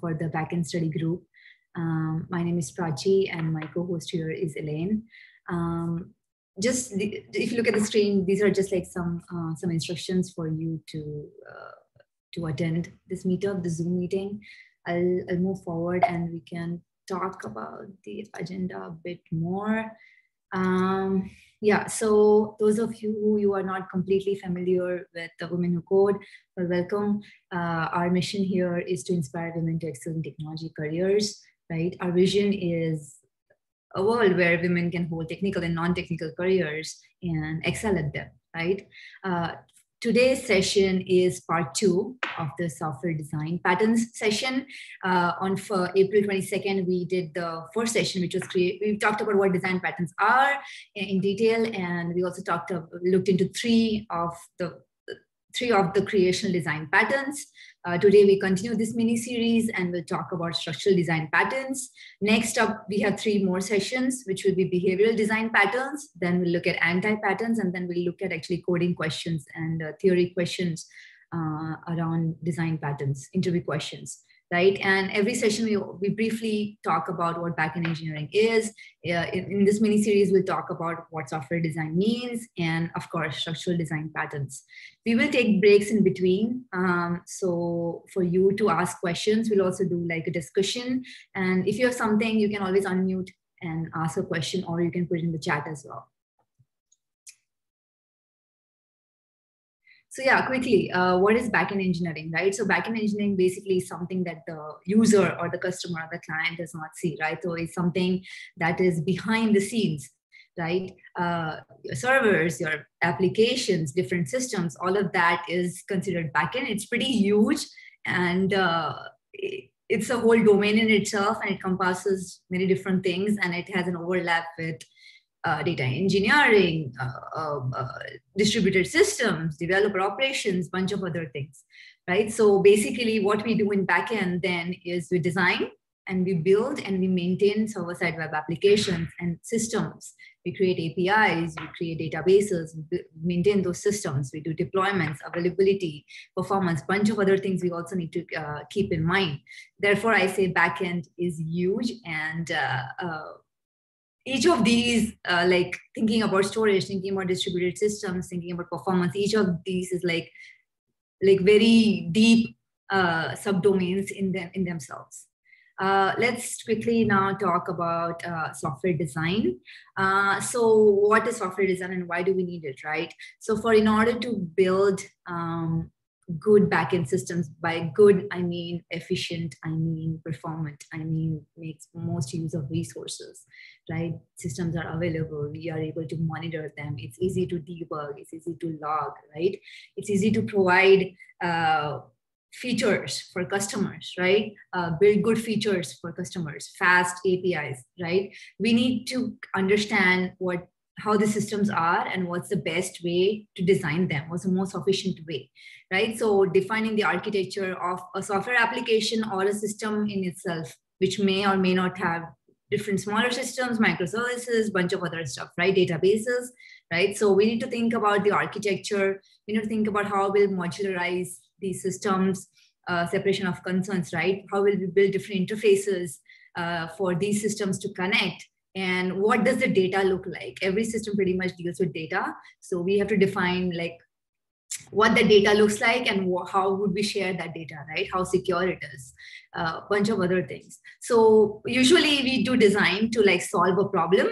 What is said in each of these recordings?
for the backend study group. Um, my name is Prachi and my co-host here is Elaine. Um, just the, if you look at the screen, these are just like some uh, some instructions for you to uh, to attend this meetup, the Zoom meeting. I'll, I'll move forward and we can talk about the agenda a bit more. Um, yeah, so those of you who you are not completely familiar with the Women Who Code, well, welcome. Uh, our mission here is to inspire women to excel in technology careers, right? Our vision is a world where women can hold technical and non-technical careers and excel at them, right? Uh, today's session is part two of the software design patterns session. Uh, on for April 22nd, we did the first session, which was create. We talked about what design patterns are in detail, and we also talked of, looked into three of the three of the creational design patterns. Uh, today we continue this mini series and we'll talk about structural design patterns. Next up, we have three more sessions, which will be behavioral design patterns. Then we'll look at anti-patterns and then we'll look at actually coding questions and uh, theory questions uh, around design patterns, interview questions right? And every session we, we briefly talk about what backend engineering is. Uh, in, in, this mini series, we'll talk about what software design means and of course, structural design patterns. We will take breaks in between. Um, so for you to ask questions, we'll also do like a discussion. And if you have something, you can always unmute and ask a question or you can put it in the chat as well. So yeah, quickly, uh, what is backend engineering, right? So backend engineering basically is something that the user or the customer or the client does not see, right? So it's something that is behind the scenes, right? Uh, your servers, your applications, different systems, all of that is considered backend. It's pretty huge and uh, it's a whole domain in itself and it encompasses many different things and it has an overlap with uh, data engineering, uh, um, uh, distributed systems, developer operations, bunch of other things, right? So basically what we do in backend then is we design and we build and we maintain server-side web applications and systems. We create APIs, we create databases, we maintain those systems, we do deployments, availability, performance, bunch of other things we also need to uh, keep in mind. Therefore, I say backend is huge and uh, uh, each of these, uh, like thinking about storage, thinking about distributed systems, thinking about performance, each of these is like, like very deep uh, subdomains in them in themselves. Uh, let's quickly now talk about uh, software design. Uh, so what is software design and why do we need it, right? So for in order to build um, good backend systems. By good, I mean efficient, I mean performant, I mean makes most use of resources, right? Systems are available, we are able to monitor them. It's easy to debug, it's easy to log, right? It's easy to provide uh, features for customers, right? Uh, build good features for customers, fast APIs, right? We need to understand what how the systems are and what's the best way to design them what's the most efficient way right? So defining the architecture of a software application or a system in itself which may or may not have different smaller systems microservices bunch of other stuff right? Databases right? So we need to think about the architecture. We need to think about how we'll modularize these systems uh, separation of concerns right? How will we build different interfaces uh, for these systems to connect and what does the data look like? Every system pretty much deals with data. So we have to define like what the data looks like and how would we share that data right? How secure it is a uh, bunch of other things. So usually we do design to like solve a problem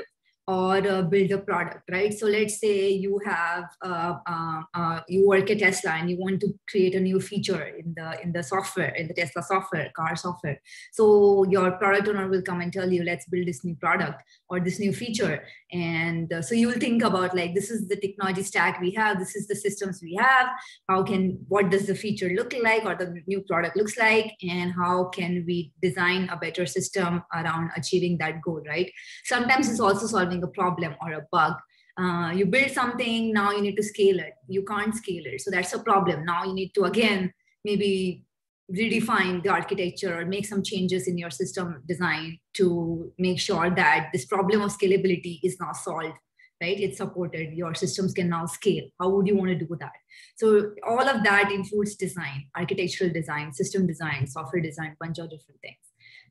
or uh, build a product, right? So let's say you have uh, uh, uh, you work at Tesla and you want to create a new feature in the in the software in the Tesla software, car software. So your product owner will come and tell you, let's build this new product or this new feature, and uh, so you will think about like this is the technology stack we have, this is the systems we have. How can what does the feature look like or the new product looks like, and how can we design a better system around achieving that goal, right? Sometimes it's also solving solving a problem or a bug. Uh, you build something, now you need to scale it. You can't scale it. So that's a problem. Now you need to, again, maybe redefine the architecture or make some changes in your system design to make sure that this problem of scalability is now solved right? It's supported. Your systems can now scale. How would you want to do that? So all of that includes design, architectural design, system design, software design, bunch of different things,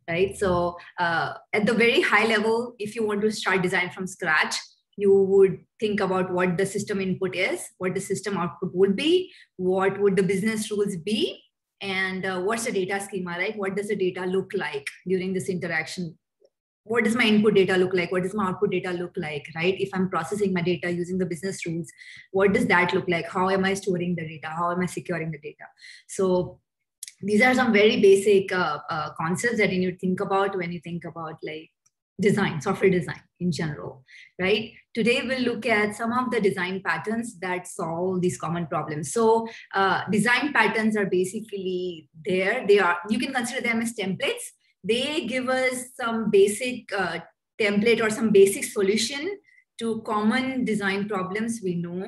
right? So uh, at the very high level, if you want to start design from scratch, you would think about what the system input is, what the system output would be, what would the business rules be, and uh, what's the data schema, right? What does the data look like during this interaction? What does my input data look like? What does my output data look like right? If i'm processing my data using the business rules what does that look like? How am i storing the data? How am i securing the data? So these are some very basic uh, uh, concepts that you need to think about when you think about like design software design in general right? Today we'll look at some of the design patterns that solve these common problems. So uh, design patterns are basically there. They are you can consider them as templates. They give us some basic uh, template or some basic solution to common design problems we know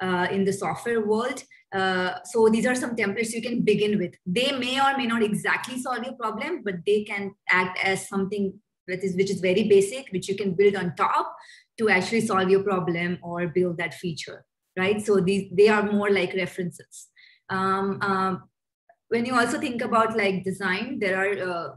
uh, in the software world. Uh, so these are some templates you can begin with. They may or may not exactly solve your problem, but they can act as something which is very basic, which you can build on top to actually solve your problem or build that feature, right? So these they are more like references. Um, um, when you also think about like design, there are uh,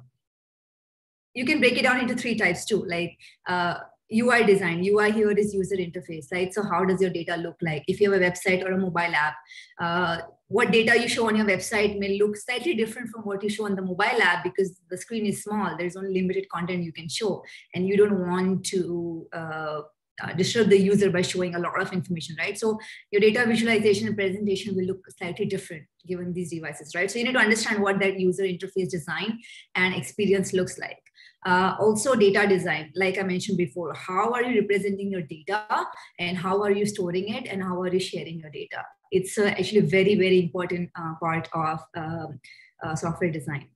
you can break it down into three types too, like uh, UI design. UI here is user interface, right? So how does your data look like? If you have a website or a mobile app, uh, what data you show on your website may look slightly different from what you show on the mobile app because the screen is small. There's only limited content you can show, and you don't want to uh, uh, disturb the user by showing a lot of information, right? So your data visualization and presentation will look slightly different given these devices, right? So you need to understand what that user interface design and experience looks like. Uh, also data design, like I mentioned before, how are you representing your data and how are you storing it and how are you sharing your data? It's uh, actually a very, very important uh, part of um, uh, software design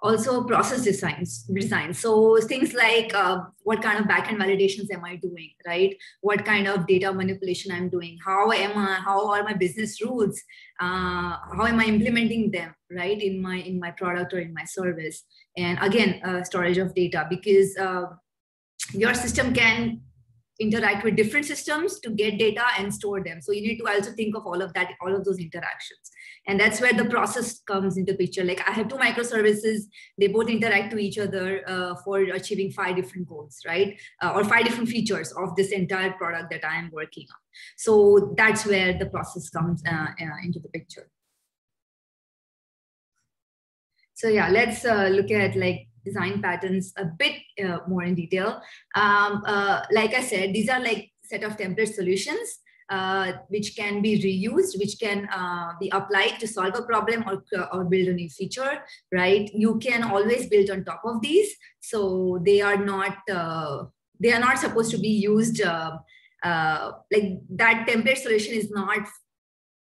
also process designs design so things like uh, what kind of backend validations am i doing right? What kind of data manipulation i'm doing? How am i how are my business rules? Uh, how am i implementing them right in my in my product or in my service? And again uh, storage of data because uh, your system can interact with different systems to get data and store them. So you need to also think of all of that all of those interactions. And that's where the process comes into picture. Like i have two microservices. They both interact to each other uh, for achieving five different goals right? Uh, or five different features of this entire product that i am working on. So that's where the process comes uh, uh into the picture. So yeah let's uh, look at like design patterns a bit uh, more in detail. Um, uh, like I said, these are like set of template solutions uh, which can be reused, which can uh, be applied to solve a problem or, or build a new feature, right? You can always build on top of these. So they are not, uh, they are not supposed to be used, uh, like that template solution is not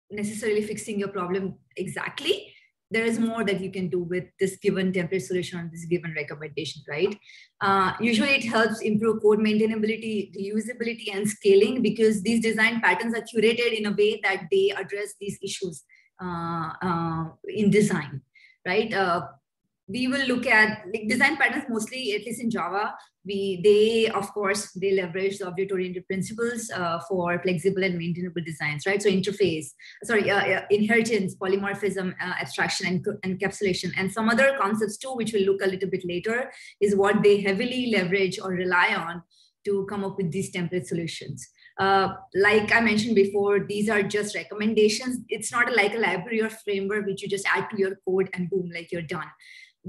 necessarily fixing your problem exactly there is more that you can do with this given template solution this given recommendation, right? Uh, usually it helps improve code maintainability, reusability, and scaling because these design patterns are curated in a way that they address these issues uh, uh, in design, right? Uh, we will look at like design patterns mostly, at least in Java, we they of course they leverage the object oriented principles uh, for flexible and maintainable designs right? So interface sorry uh, inheritance polymorphism uh, abstraction and encapsulation. And some other concepts too which we'll look a little bit later is what they heavily leverage or rely on to come up with these template solutions. Uh, like I mentioned before, these are just recommendations. It's not like a library or framework which you just add to your code and boom, like you're done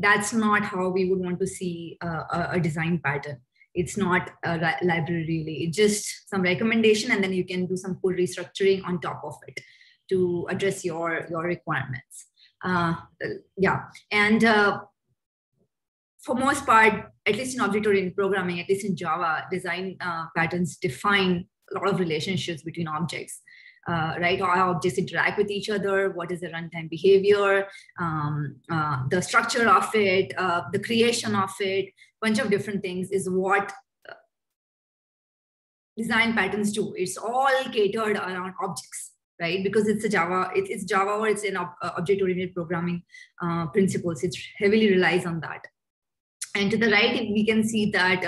that's not how we would want to see a, a design pattern. It's not a library really. It's just some recommendation and then you can do some code restructuring on top of it to address your your requirements. Uh, yeah. And uh, for most part at least in object oriented programming at least in java design uh, patterns define a lot of relationships between objects uh, right? How objects interact with each other, what is the runtime behavior, um, uh, the structure of it, uh, the creation of it, bunch of different things is what uh, design patterns do. It's all catered around objects, right? Because it's a Java, it, it's Java or it's an ob uh, object-oriented programming uh, principles. It heavily relies on that. And to the right, we can see that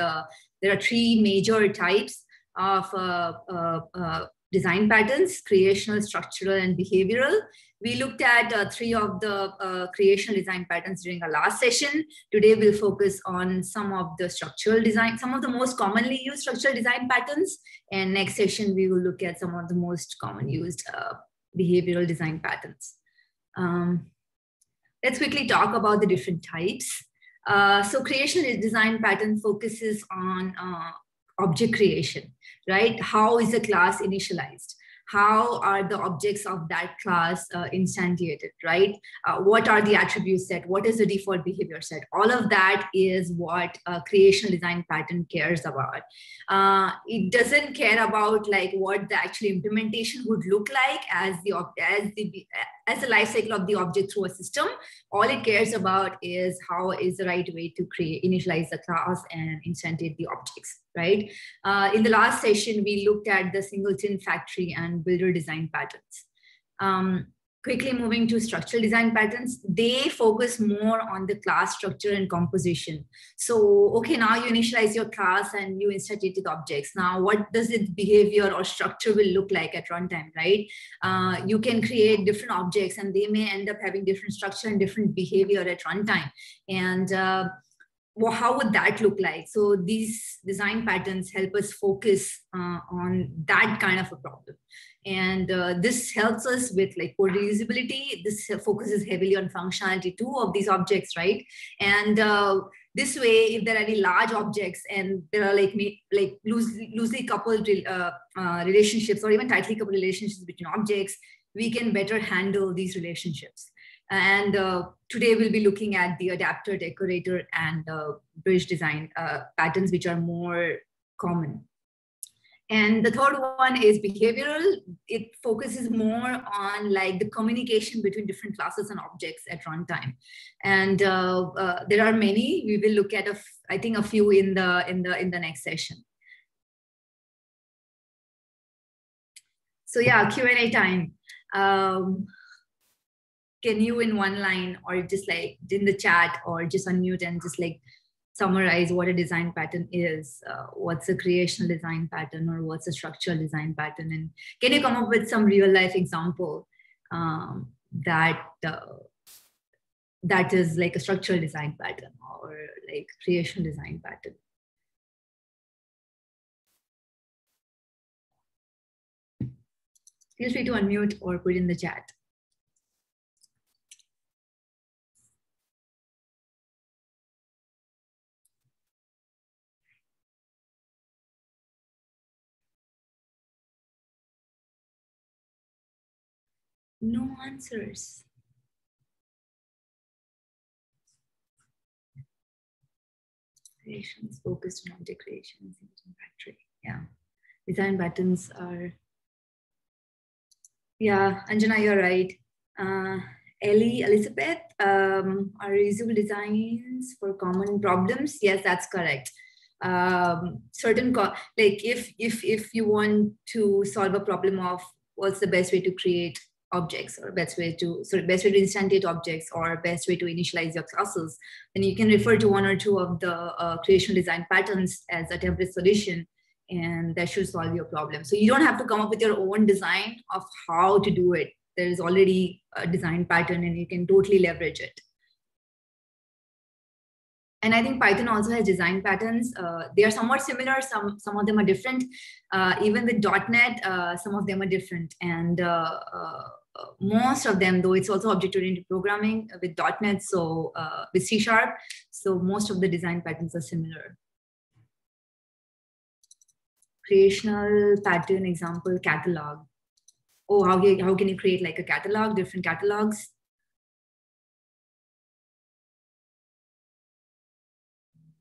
there are three major types of uh, uh, uh, design patterns, creational, structural, and behavioral. We looked at uh, three of the uh, creational design patterns during our last session. Today, we'll focus on some of the structural design, some of the most commonly used structural design patterns. And next session, we will look at some of the most common used uh, behavioral design patterns. Um, let's quickly talk about the different types. Uh, so creation design pattern focuses on uh, object creation, right? How is the class initialized? how are the objects of that class uh, instantiated, right? Uh, what are the attributes set? What is the default behavior set? All of that is what a creation design pattern cares about. Uh, it doesn't care about like what the actual implementation would look like as the as the as the life cycle of the object through a system. All it cares about is how is the right way to create initialize the class and instantiate the objects right? Uh, in the last session, we looked at the singleton factory and builder design patterns. Um, quickly moving to structural design patterns, they focus more on the class structure and composition. So, okay, now you initialize your class and you instantiate the objects. Now, what does its behavior or structure will look like at runtime, right? Uh, you can create different objects and they may end up having different structure and different behavior at runtime. And uh, well, how would that look like? So these design patterns help us focus uh, on that kind of a problem. And uh, this helps us with like code reusability. This focuses heavily on functionality too of these objects, right? And uh, this way, if there are any large objects and there are like like loosely, loosely coupled uh, uh, relationships or even tightly coupled relationships between objects, we can better handle these relationships. And uh, today we'll be looking at the adapter, decorator, and uh, bridge design patterns, which are more common. And the third one is behavioral. It focuses more on like the communication between different classes and objects at runtime. And uh, uh, there are many. We will look at a, I think a few in the in the in the next session. So yeah, Q and A time. Um, can you in one line or just like in the chat or just unmute and just like summarize what a design pattern is uh, what's a creational design pattern or what's a structural design pattern and can you come up with some real life example um, that uh, that is like a structural design pattern or like creation design pattern? Feel free to unmute or put in the chat no answers. Creations focused on object creations in factory. Yeah. Design patterns are, yeah, Anjana, you're right. Uh, Ellie, Elizabeth, um, are reusable designs for common problems? Yes, that's correct. Um, certain, like if, if, if you want to solve a problem of what's the best way to create objects or best way to sort of best way to instantiate objects or best way to initialize your classes then you can refer to one or two of the uh, creation design patterns as a template solution and that should solve your problem so you don't have to come up with your own design of how to do it there is already a design pattern and you can totally leverage it and I think Python also has design patterns. Uh, they are somewhat similar. Some some of them are different. Uh, even with .NET, uh, some of them are different. And uh, uh, most of them, though, it's also object-oriented programming with .NET, so uh, with C Sharp. So most of the design patterns are similar. Creational pattern example catalog. Oh, how, how can you create like a catalog, different catalogs?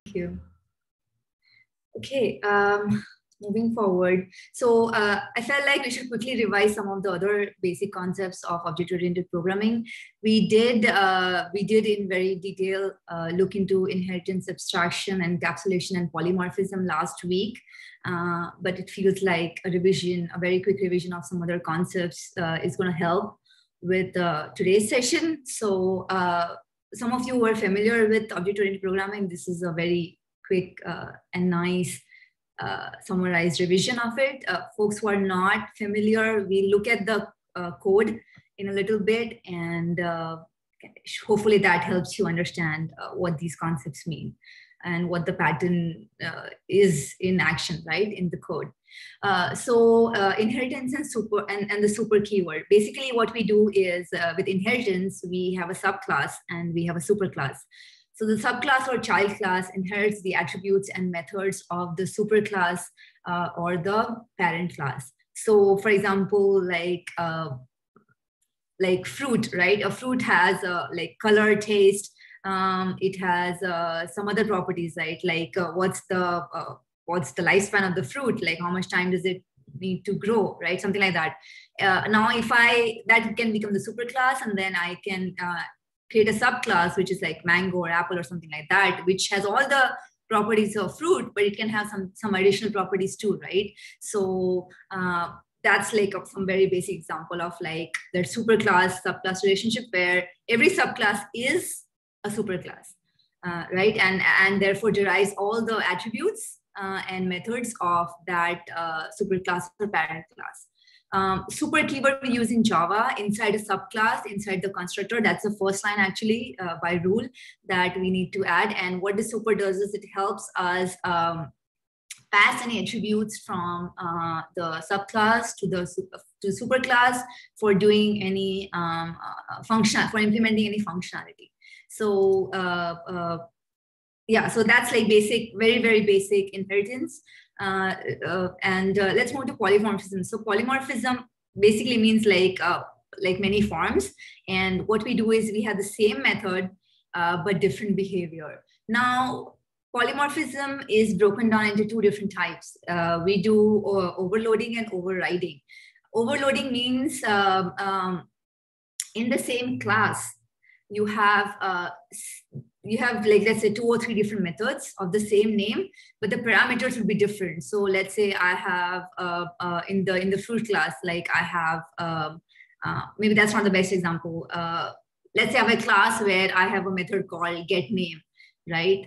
Thank you. Okay, um, moving forward. So uh, I felt like we should quickly revise some of the other basic concepts of object-oriented programming. We did, uh, we did in very detail uh, look into inheritance abstraction, and encapsulation, and polymorphism last week. Uh, but it feels like a revision, a very quick revision of some other concepts uh, is going to help with uh, today's session. So some of you are familiar with object-oriented programming, this is a very quick and nice uh, summarized revision of it. Uh, folks who are not familiar, we look at the uh, code in a little bit and uh, hopefully that helps you understand uh, what these concepts mean and what the pattern uh, is in action, right, in the code. So inheritance and super and, and the super keyword. Basically, what we do is with inheritance, we have a subclass and we have a superclass. So the subclass or child class inherits the attributes and methods of the superclass uh, or the parent class. So for example, like uh, like fruit, right? A fruit has a like color, taste. Um, it has uh, some other properties, right? Like uh, what's the uh, what's the lifespan of the fruit? Like how much time does it need to grow, right? Something like that. Uh, now, if I that can become the superclass, and then I can uh, create a subclass which is like mango or apple or something like that, which has all the properties of fruit, but it can have some some additional properties too, right? So uh, that's like a, some very basic example of like the superclass subclass relationship where every subclass is a superclass uh, right and and therefore derives all the attributes uh, and methods of that uh, superclass or parent class um, super keyword we use in java inside a subclass inside the constructor that's the first line actually uh, by rule that we need to add and what the super does is it helps us um, pass any attributes from uh, the subclass to the to superclass for doing any um, uh, function for implementing any functionality. So uh, uh, yeah, so that's like basic, very very basic inheritance. Uh, uh, and let's move to polymorphism. So polymorphism basically means like like many forms. And what we do is we have the same method but different behavior. Now polymorphism is broken down into two different types. Uh, we do uh, overloading and overriding. Overloading means um, in the same class, you have uh, you have like let's say two or three different methods of the same name, but the parameters would be different. So let's say I have uh, uh, in the in the fruit class, like I have um, uh, maybe that's not the best example. let's say I have a class where I have a method called get name, right?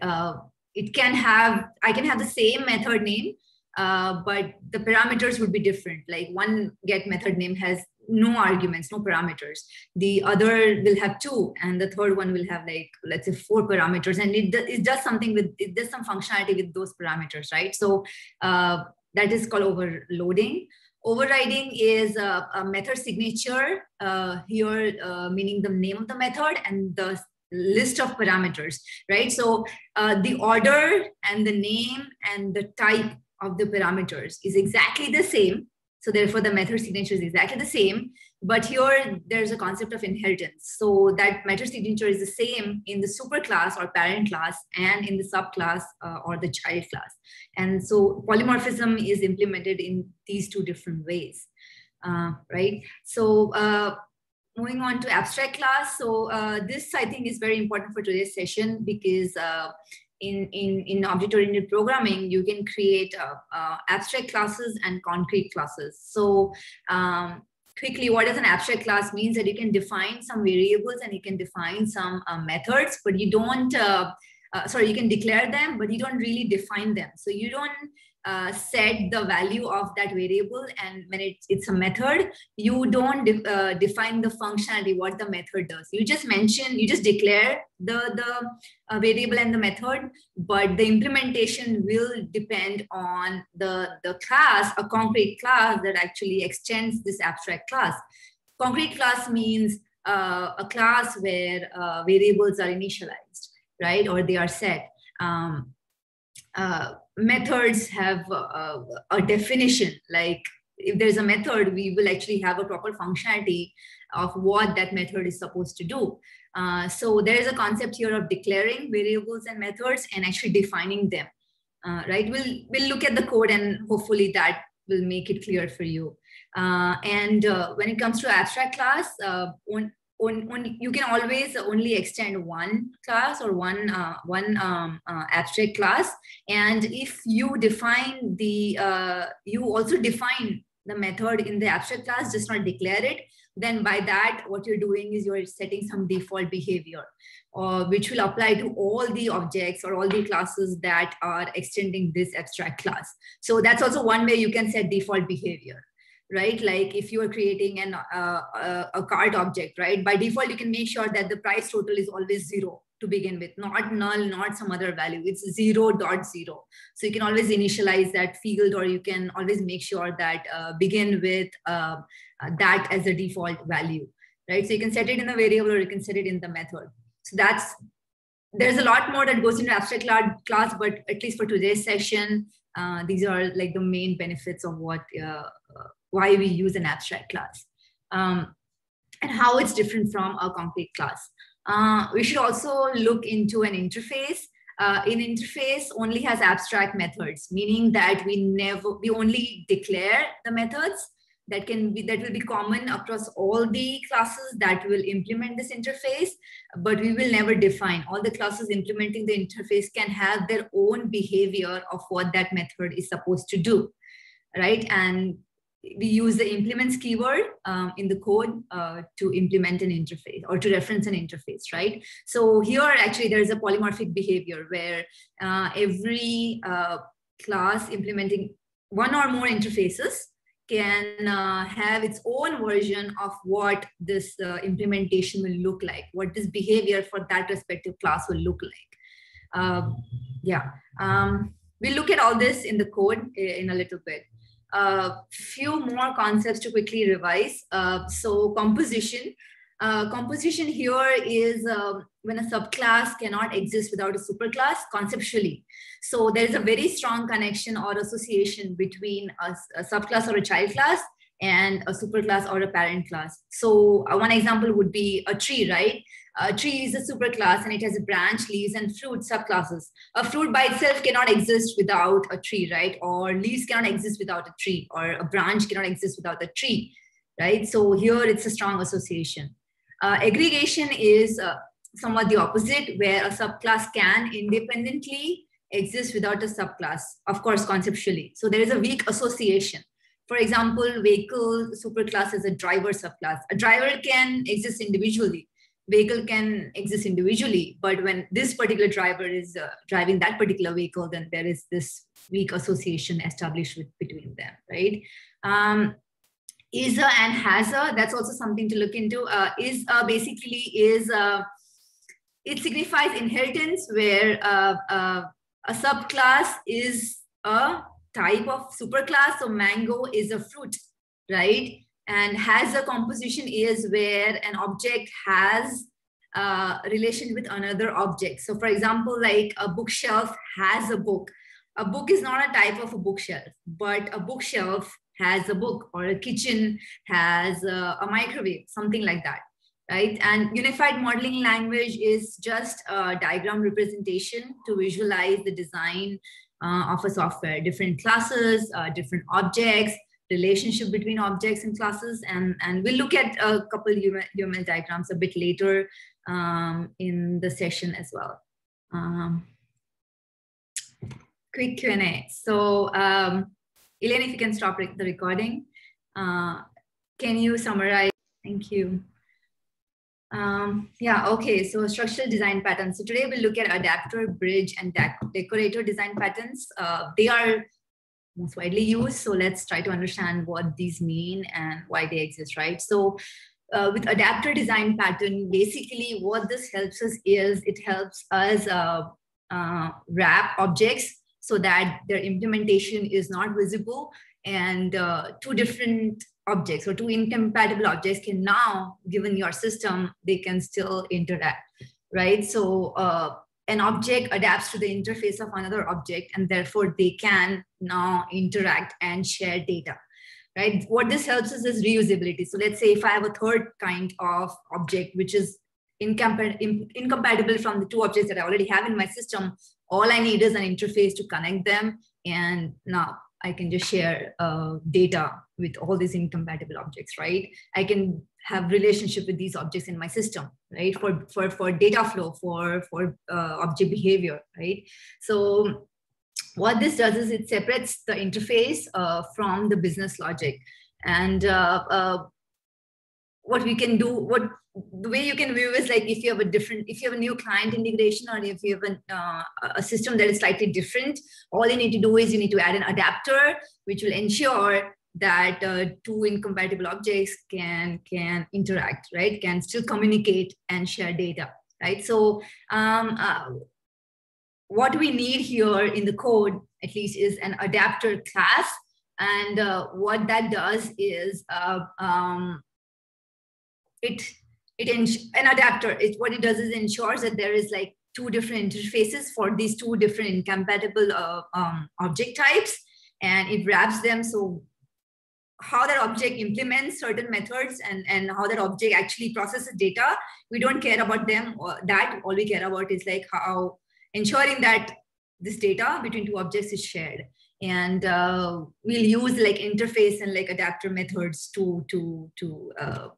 it can have i can have the same method name uh, but the parameters would be different like one get method name has no arguments no parameters the other will have two and the third one will have like let's say four parameters and it, it does something with it does some functionality with those parameters right so uh, that is called overloading overriding is a, a method signature uh, here uh, meaning the name of the method and the list of parameters, right? So uh, the order and the name and the type of the parameters is exactly the same. So therefore the method signature is exactly the same, but here there's a concept of inheritance. So that method signature is the same in the superclass or parent class and in the subclass uh, or the child class. And so polymorphism is implemented in these two different ways, uh, right? So uh, moving on to abstract class. So uh, this I think is very important for today's session because uh, in, in, in object-oriented programming, you can create uh, uh abstract classes and concrete classes. So um, quickly, what does an abstract class means that you can define some variables and you can define some uh, methods, but you don't, uh, sorry, you can declare them, but you don't really define them. So you don't uh, set the value of that variable and when it, it's a method you don't de uh, define the functionality what the method does. You just mention you just declare the the uh, variable and the method but the implementation will depend on the the class a concrete class that actually extends this abstract class. Concrete class means uh, a class where uh, variables are initialized right or they are set. Um, uh, methods have a, a definition. Like if there's a method we will actually have a proper functionality of what that method is supposed to do. Uh, so there is a concept here of declaring variables and methods and actually defining them. Uh, right? We'll we'll look at the code and hopefully that will make it clear for you. Uh, and uh, when it comes to abstract class uh, on, on, you can always only extend one class or one uh, one um, uh, abstract class and if you define the uh, you also define the method in the abstract class just not declare it then by that, what you're doing is you're setting some default behavior, uh, which will apply to all the objects or all the classes that are extending this abstract class. So that's also one way you can set default behavior right? Like if you are creating an uh, uh, a cart object, right? By default, you can make sure that the price total is always zero to begin with, not null, not some other value. It's zero dot zero. So you can always initialize that field, or you can always make sure that uh, begin with uh, uh, that as a default value, right? So you can set it in the variable, or you can set it in the method. So that's there's a lot more that goes into abstract class, but at least for today's session, uh, these are like the main benefits of what uh, why we use an abstract class um, and how it's different from a concrete class. Uh, we should also look into an interface. Uh, an interface only has abstract methods, meaning that we never, we only declare the methods that can be, that will be common across all the classes that will implement this interface, but we will never define. All the classes implementing the interface can have their own behavior of what that method is supposed to do, right? And we use the implements keyword um, in the code uh, to implement an interface or to reference an interface, right? So here actually there's a polymorphic behavior where uh, every uh, class implementing one or more interfaces can uh, have its own version of what this uh, implementation will look like, what this behavior for that respective class will look like. Um, yeah, um, we'll look at all this in the code in a little bit a few more concepts to quickly revise. Uh, so composition. Uh, composition here is uh, when a subclass cannot exist without a superclass conceptually. So there is a very strong connection or association between a, a subclass or a child class and a superclass or a parent class. So uh, one example would be a tree, right? A tree is a superclass and it has a branch, leaves, and fruit subclasses. A fruit by itself cannot exist without a tree, right? Or leaves cannot exist without a tree, or a branch cannot exist without a tree, right? So here it's a strong association. Uh, aggregation is uh, somewhat the opposite, where a subclass can independently exist without a subclass, of course, conceptually. So there is a weak association. For example, vehicle superclass is a driver subclass. A driver can exist individually, vehicle can exist individually but when this particular driver is uh, driving that particular vehicle then there is this weak association established with, between them right? Um, is a and has a that's also something to look into. Uh, is a basically is a, it signifies inheritance where uh, uh, a subclass is a type of superclass so mango is a fruit right and has a composition is where an object has a relation with another object. So for example, like a bookshelf has a book. A book is not a type of a bookshelf, but a bookshelf has a book or a kitchen has a, a microwave, something like that, right? And unified modeling language is just a diagram representation to visualize the design uh, of a software, different classes, uh, different objects, relationship between objects and classes. And, and we'll look at a couple UML, UML diagrams a bit later um, in the session as well. Um, quick Q&A. So um, Elaine, if you can stop the recording. Uh, can you summarize? Thank you. Um, yeah, okay, so structural design patterns. So today we'll look at adapter, bridge, and decorator design patterns. Uh, they are most widely used. So let's try to understand what these mean and why they exist, right? So uh, with adapter design pattern, basically what this helps us is it helps us uh, uh, wrap objects so that their implementation is not visible and uh, two different objects or two incompatible objects can now, given your system, they can still interact, right? So uh, an object adapts to the interface of another object and therefore they can now interact and share data right what this helps us is reusability so let's say if i have a third kind of object which is incompatible from the two objects that i already have in my system all i need is an interface to connect them and now i can just share uh, data with all these incompatible objects right? I can have relationship with these objects in my system right? For for for data flow for for uh, object behavior right? So what this does is it separates the interface uh, from the business logic. And uh, uh what we can do what the way you can view is like if you have a different if you have a new client integration or if you have an, uh, a system that is slightly different all you need to do is you need to add an adapter which will ensure that uh, two incompatible objects can can interact right? Can still communicate and share data right? So um, uh, what we need here in the code at least is an adapter class. And uh, what that does is uh, um, it it an adapter it what it does is ensures that there is like two different interfaces for these two different incompatible uh, um, object types and it wraps them. So how that object implements certain methods and, and how that object actually processes data we don't care about them. Or that all we care about is like how ensuring that this data between two objects is shared. And uh, we'll use like interface and like adapter methods to to to uh,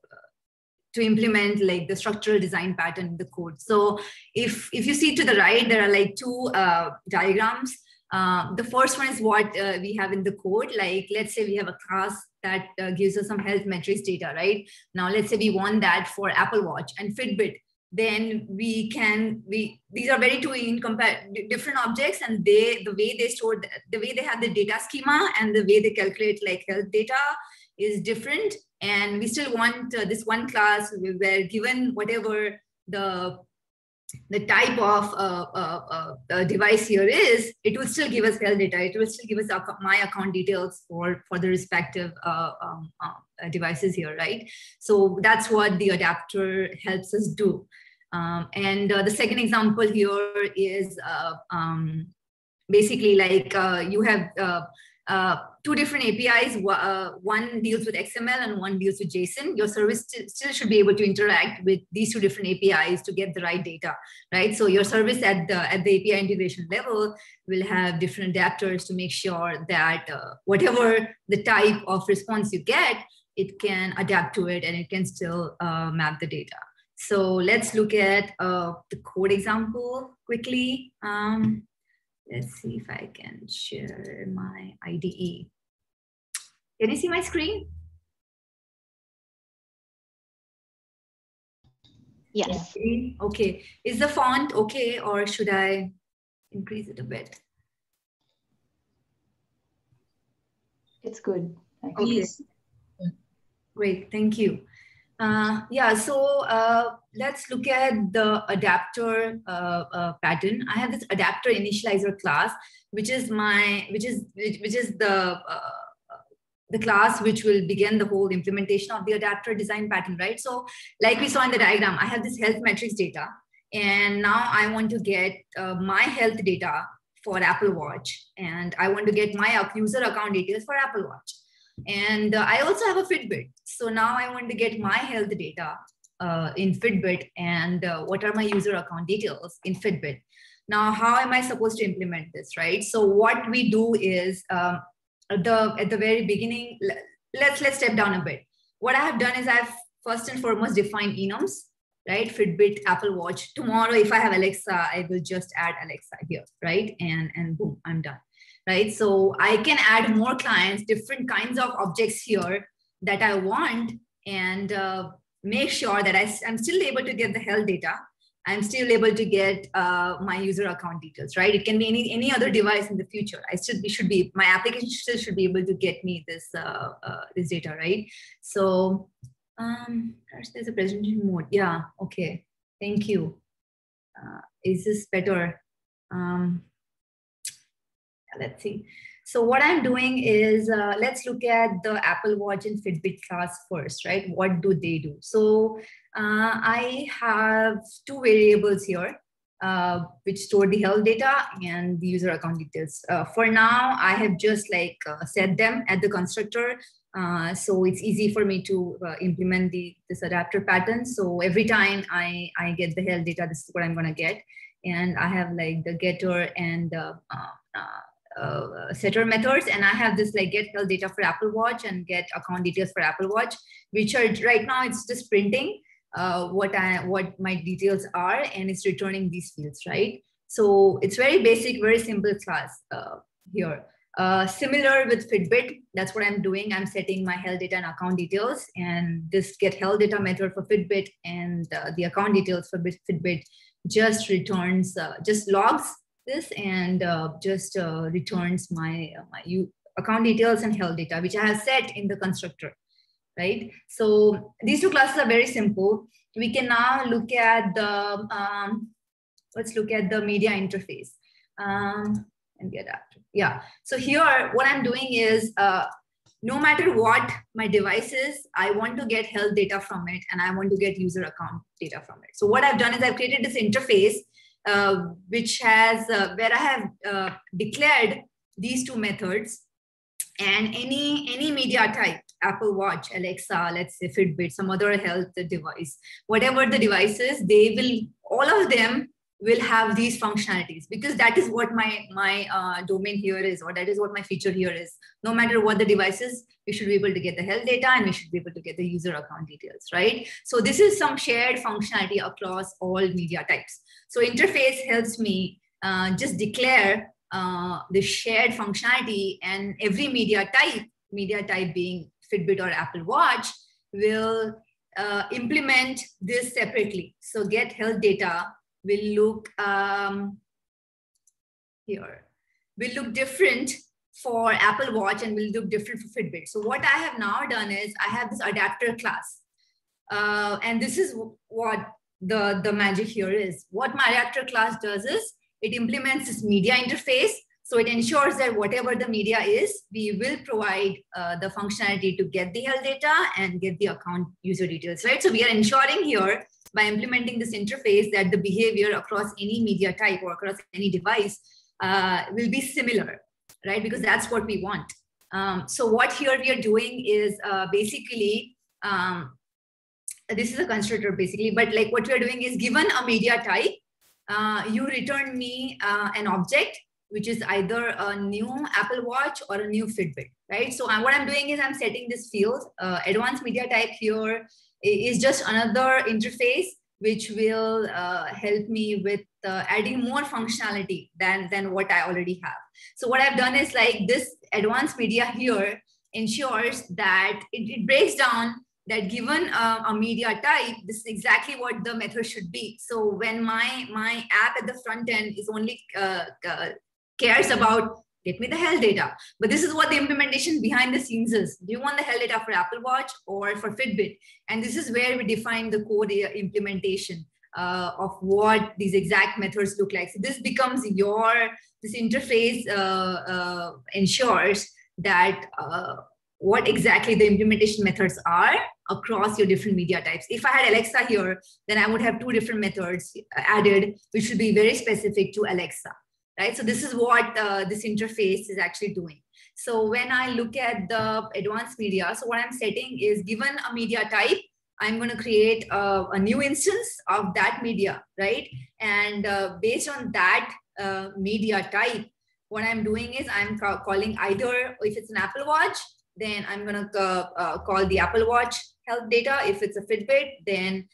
to implement like the structural design pattern in the code. So if, if you see to the right, there are like two uh, diagrams. Uh, the first one is what uh, we have in the code. Like, let's say we have a class that uh, gives us some health metrics data, right? Now, let's say we want that for Apple Watch and Fitbit. Then we can we these are very two in compare different objects, and they the way they store the, the way they have the data schema and the way they calculate like health data is different and we still want uh, this one class where given whatever the the type of uh, uh, uh, device here is, it will still give us health data. It will still give us my account details for, for the respective uh, um, uh, devices here, right? So that's what the adapter helps us do. Um, and the second example here is um, basically like you have uh, two different APIs. Uh, one deals with XML and one deals with JSON. Your service st still should be able to interact with these two different APIs to get the right data, right? So your service at the at the API integration level will have different adapters to make sure that uh, whatever the type of response you get, it can adapt to it and it can still uh, map the data. So let's look at uh, the code example quickly. Um, Let's see if I can share my IDE. Can you see my screen? Yes. Okay. okay. Is the font okay or should I increase it a bit? It's good. Okay. Great. Thank you. Uh, yeah, so uh, let's look at the adapter uh, uh, pattern. I have this adapter initializer class, which is my, which is, which, which is the, uh, the class which will begin the whole implementation of the adapter design pattern, right? So like we saw in the diagram, I have this health metrics data, and now I want to get uh, my health data for Apple Watch, and I want to get my user account details for Apple Watch. And uh, I also have a Fitbit. So now I want to get my health data uh, in Fitbit and uh, what are my user account details in Fitbit. Now, how am I supposed to implement this, right? So what we do is um, at the at the very beginning, let's let's step down a bit. What I have done is I've first and foremost defined enums, right? Fitbit, Apple Watch. Tomorrow, if I have Alexa, I will just add Alexa here, right? And and boom, I'm done right? So I can add more clients, different kinds of objects here that I want and uh, make sure that I, am still able to get the health data. I'm still able to get uh, my user account details, right? It can be any, any other device in the future. I still be, should be, my application still should be able to get me this, uh, uh this data, right? So um, gosh, there's a presentation mode. Yeah, okay, thank you. Uh, is this better? Um, let's see. So what I'm doing is, uh, let's look at the Apple Watch and Fitbit class first, right? What do they do? So uh, I have two variables here, uh, which store the health data and the user account details. Uh, for now, I have just like uh, set them at the constructor. Uh, so it's easy for me to implement the this adapter pattern. So every time I, I get the health data, this is what I'm gonna get. And I have like the getter and uh, setter methods. And i have this like get health data for apple watch and get account details for apple watch which are right now it's just printing uh, what i what my details are and it's returning these fields right? So it's very basic very simple class uh, here. Uh, similar with Fitbit, that's what I'm doing. I'm setting my health data and account details, and this get health data method for Fitbit and uh, the account details for Fitbit just returns, uh, just logs this and uh, just uh, returns my, uh, my account details and health data, which I have set in the constructor, right? So these two classes are very simple. We can now look at the, um, let's look at the media interface. Um, and get after. Yeah. So here, what I'm doing is, uh, no matter what my device is, I want to get health data from it, and I want to get user account data from it. So what I've done is I've created this interface, which has uh, where I have uh, declared these two methods, and any any media type, Apple Watch, Alexa, let's say Fitbit, some other health device, whatever the device is, they will all of them will have these functionalities because that is what my my uh, domain here is or that is what my feature here is. No matter what the device is we should be able to get the health data and we should be able to get the user account details right? So this is some shared functionality across all media types. So interface helps me uh, just declare uh, the shared functionality and every media type media type being fitbit or apple watch will uh, implement this separately. So get health data will look um, here, will look different for Apple Watch and will look different for Fitbit. So what I have now done is I have this adapter class. Uh, and this is what the, the magic here is. What my adapter class does is it implements this media interface. So it ensures that whatever the media is, we will provide uh, the functionality to get the health data and get the account user details, right? So we are ensuring here by implementing this interface that the behavior across any media type or across any device uh, will be similar, right? Because that's what we want. Um, so what here we are doing is uh, basically, um, this is a constructor basically, but like what we are doing is given a media type, uh, you return me uh, an object which is either a new Apple Watch or a new Fitbit, right? So what I'm doing is I'm setting this field, uh, advanced media type here is just another interface which will uh, help me with uh, adding more functionality than, than what I already have. So what I've done is like this advanced media here ensures that it, it breaks down that given uh, a media type, this is exactly what the method should be. So when my, my app at the front end is only uh, uh, cares about get me the health data. But this is what the implementation behind the scenes is. Do you want the health data for Apple Watch or for Fitbit? And this is where we define the code implementation uh, of what these exact methods look like. So this becomes your, this interface uh, uh, ensures that uh, what exactly the implementation methods are across your different media types. If I had Alexa here, then I would have two different methods added, which would be very specific to Alexa right? So this is what uh, this interface is actually doing. So when I look at the advanced media, so what I'm setting is given a media type, I'm going to create a, a new instance of that media, right? And uh, based on that uh, media type, what I'm doing is I'm ca calling either, if it's an Apple Watch, then I'm going to uh, uh, call the Apple Watch health data. If it's a Fitbit, then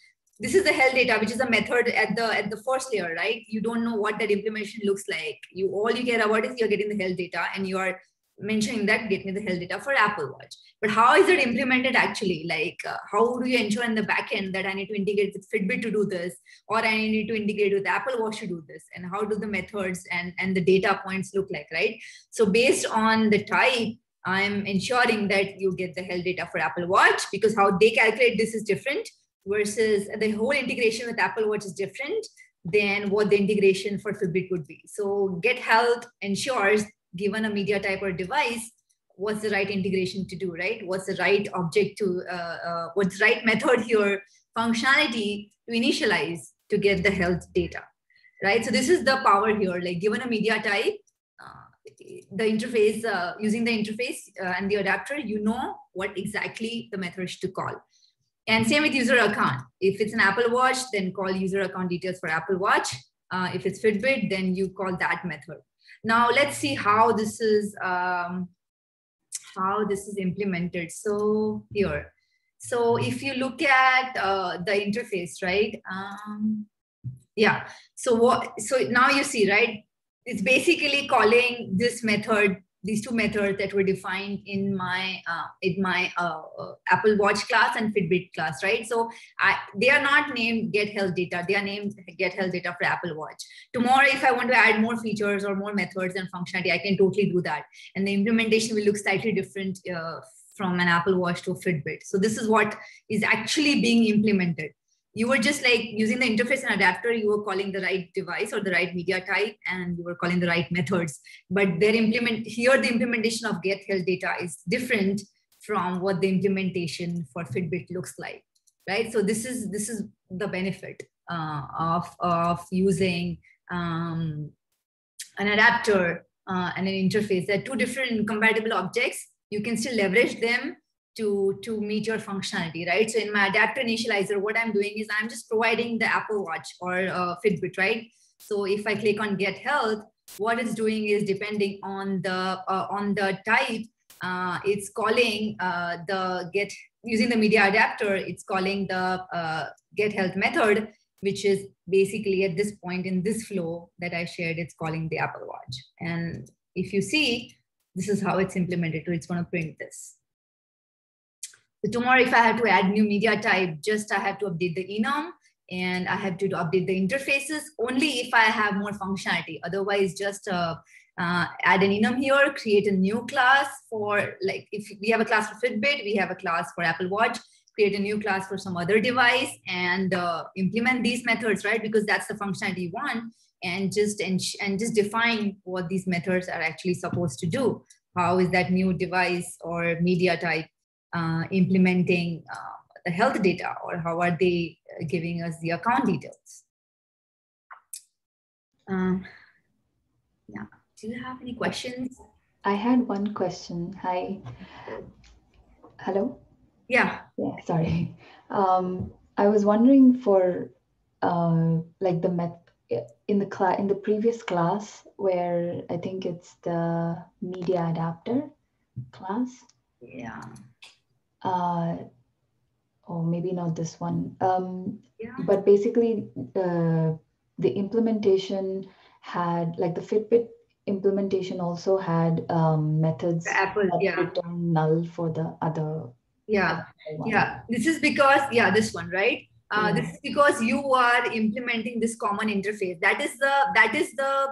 this is the health data which is a method at the at the first layer right? You don't know what that implementation looks like. You all you care about is you're getting the health data and you are mentioning that get me the health data for apple watch. But how is it implemented actually? Like uh, how do you ensure in the backend that i need to integrate with fitbit to do this or i need to integrate with apple watch to do this? And how do the methods and and the data points look like right? So based on the type i'm ensuring that you get the health data for apple watch because how they calculate this is different versus the whole integration with Apple Watch is different than what the integration for Fitbit would be. So Get Health ensures, given a media type or device, what's the right integration to do, right? What's the right object to, uh, uh, what's the right method here, functionality to initialize to get the health data, right? So this is the power here, like given a media type, uh, the interface, uh, using the interface uh, and the adapter, you know what exactly the method to call. And same with user account. If it's an Apple Watch, then call user account details for Apple Watch. Uh, if it's Fitbit, then you call that method. Now let's see how this is um, how this is implemented. So here, so if you look at uh, the interface, right? Um, yeah. So what? So now you see, right? It's basically calling this method these two methods that were defined in my uh, in my uh, uh, Apple Watch class and Fitbit class, right? So I, they are not named Get Health Data. They are named Get Health Data for Apple Watch. Tomorrow, if I want to add more features or more methods and functionality, I can totally do that, and the implementation will look slightly different uh, from an Apple Watch to Fitbit. So this is what is actually being implemented you were just like using the interface and adapter you were calling the right device or the right media type and you were calling the right methods. But their implement here the implementation of get health data is different from what the implementation for fitbit looks like right? So this is this is the benefit uh, of of using um, an adapter uh, and an interface. They're two different compatible objects. You can still leverage them to to meet your functionality right? So in my adapter initializer what i'm doing is i'm just providing the apple watch or uh, fitbit right? So if i click on get health what it's doing is depending on the uh, on the type uh, it's calling uh, the get using the media adapter it's calling the uh, get health method which is basically at this point in this flow that i shared it's calling the apple watch. And if you see this is how it's implemented so it's going to print this so tomorrow, if I have to add new media type, just I have to update the enum and I have to update the interfaces only if I have more functionality. Otherwise, just uh, uh, add an enum here, create a new class for like if we have a class for Fitbit, we have a class for Apple Watch, create a new class for some other device and uh, implement these methods, right? Because that's the functionality you want and just and, and just define what these methods are actually supposed to do. How is that new device or media type uh, implementing uh, the health data or how are they uh, giving us the account details. Um, yeah, do you have any questions? I had one question. Hi. Hello? Yeah. Yeah, sorry. Um, I was wondering for uh, like the met in the class in the previous class where I think it's the media adapter class. Yeah uh, or maybe not this one. Um, yeah. But basically, uh, the implementation had like the Fitbit implementation also had um, methods the Apple, that yeah. return null for the other. Yeah, yeah. This is because yeah, this one right. Uh, yeah. This is because you are implementing this common interface. That is the that is the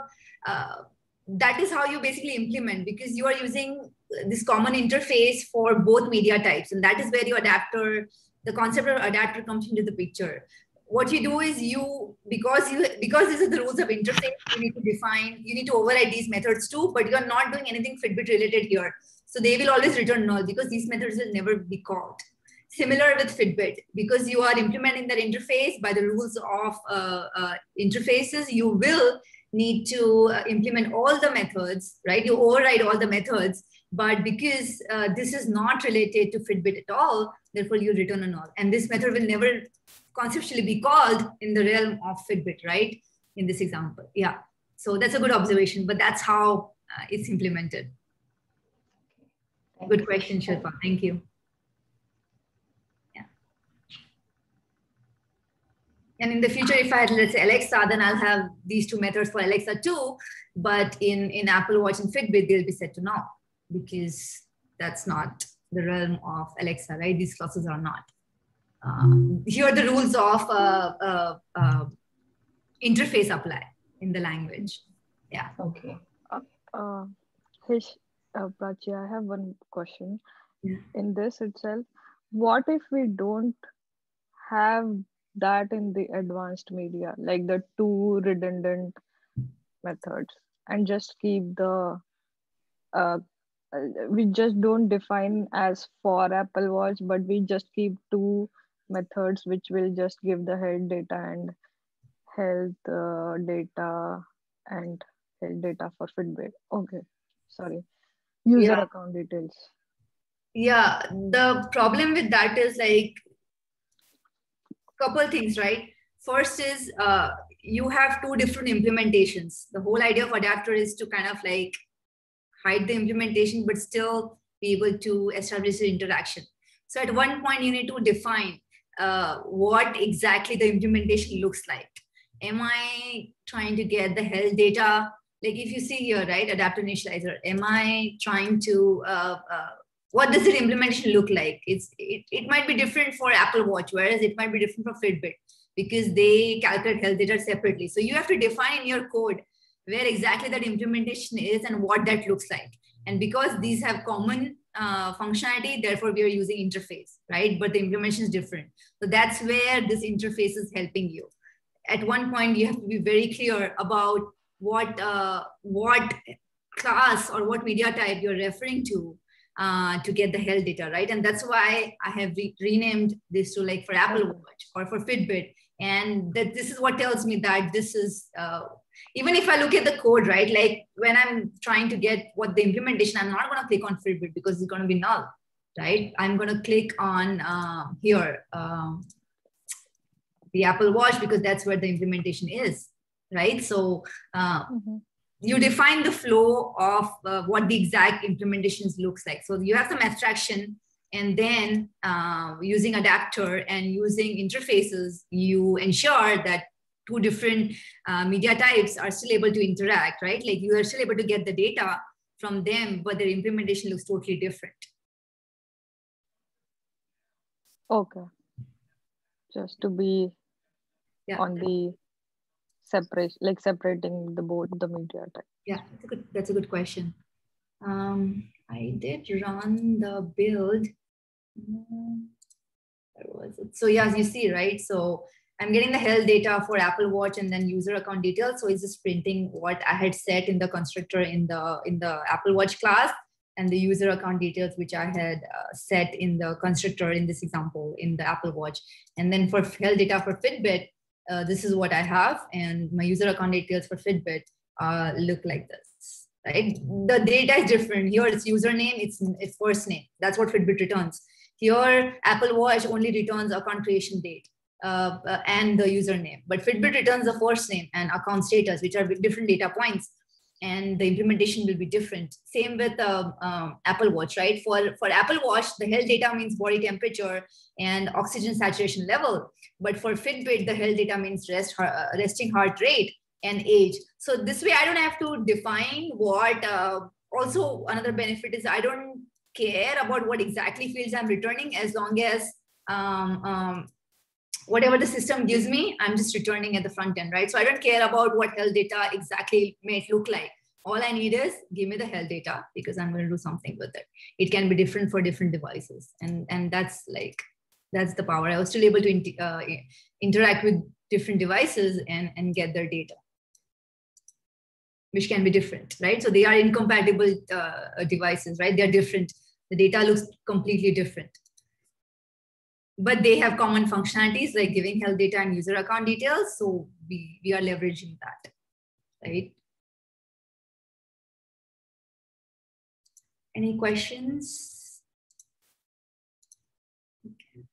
uh, that is how you basically implement because you are using this common interface for both media types and that is where your adapter the concept of adapter comes into the picture. What you do is you because you because these are the rules of interface you need to define you need to override these methods too but you're not doing anything fitbit related here. So they will always return null because these methods will never be called similar with fitbit because you are implementing that interface by the rules of uh, uh, interfaces you will need to uh, implement all the methods, right? You override all the methods, but because uh, this is not related to Fitbit at all, therefore you return a null. And this method will never conceptually be called in the realm of Fitbit, right? In this example, yeah. So that's a good observation, but that's how uh, it's implemented. Good question, Shilpa. Thank you. Yeah. And in the future, if I had, let's say, Alexa, then I'll have these two methods for Alexa too. But in, in Apple Watch and Fitbit, they'll be set to no because that's not the realm of Alexa, right? These classes are not. Um, here are the rules of uh, uh, uh, interface apply in the language. Yeah. Okay. Uh, uh, hey, uh, Prachi, I have one question. Yeah. In this itself, what if we don't have that in the advanced media, like the two redundant methods, and just keep the uh, we just don't define as for Apple Watch, but we just keep two methods which will just give the health data and health uh, data and health data for Fitbit. Okay, sorry, user yeah. account details. Yeah, the problem with that is like couple things, right? First is uh, you have two different implementations. The whole idea of adapter is to kind of like hide the implementation, but still be able to establish the interaction. So at one point, you need to define uh, what exactly the implementation looks like. Am I trying to get the health data like if you see here, right, adapter initializer, am I trying to, uh, uh, what does the implementation look like? It's it, it might be different for Apple Watch, whereas it might be different for Fitbit because they calculate health data separately. So you have to define in your code where exactly that implementation is and what that looks like. And because these have common uh, functionality, therefore we are using interface, right? But the implementation is different. So that's where this interface is helping you. At one point, you have to be very clear about what uh, what class or what media type you're referring to uh, to get the health data, right? And that's why I have re renamed this to like for Apple Watch or for Fitbit. And that this is what tells me that this is, uh, even if I look at the code, right? Like when I'm trying to get what the implementation, I'm not going to click on Fitbit because it's going to be null, right? I'm going to click on uh, here, um, the Apple Watch because that's where the implementation is right? So uh, mm-hmm. you define the flow of uh, what the exact implementations looks like. So you have some abstraction and then uh, using adapter and using interfaces, you ensure that two different uh, media types are still able to interact, right? Like you are still able to get the data from them, but their implementation looks totally different. Okay. Just to be yeah. on the separate like separating the both the media type yeah that's a good that's a good question um i did run the build where was it so yeah as you see right so i'm getting the health data for apple watch and then user account details so it's just printing what i had set in the constructor in the in the apple watch class and the user account details which i had uh, set in the constructor in this example in the apple watch and then for health data for fitbit uh, this is what I have, and my user account details for Fitbit uh, look like this. Right? The data is different. Here it's username, it's it's first name. That's what Fitbit returns. Here, Apple Watch only returns account creation date uh, uh and the username, but Fitbit returns the first name and account status, which are different data points and the implementation will be different. Same with uh, Apple Watch, right? For, for Apple Watch, the health data means body temperature and oxygen saturation level. But for Fitbit, the health data means rest, uh, resting heart rate and age. So this way, I don't have to define what. Uh, also, another benefit is I don't care about what exactly fields I'm returning as long as um, um, whatever the system gives me, I'm just returning at the front end, right? So I don't care about what health data exactly may look like. All I need is give me the health data because I'm going to do something with it. It can be different for different devices. And, and that's like, that's the power. I was still able to uh, interact with different devices and, and get their data, which can be different, right? So they are incompatible uh, devices, right? They're different. The data looks completely different but they have common functionalities like giving health data and user account details. So we, we are leveraging that, right? Any questions? Okay.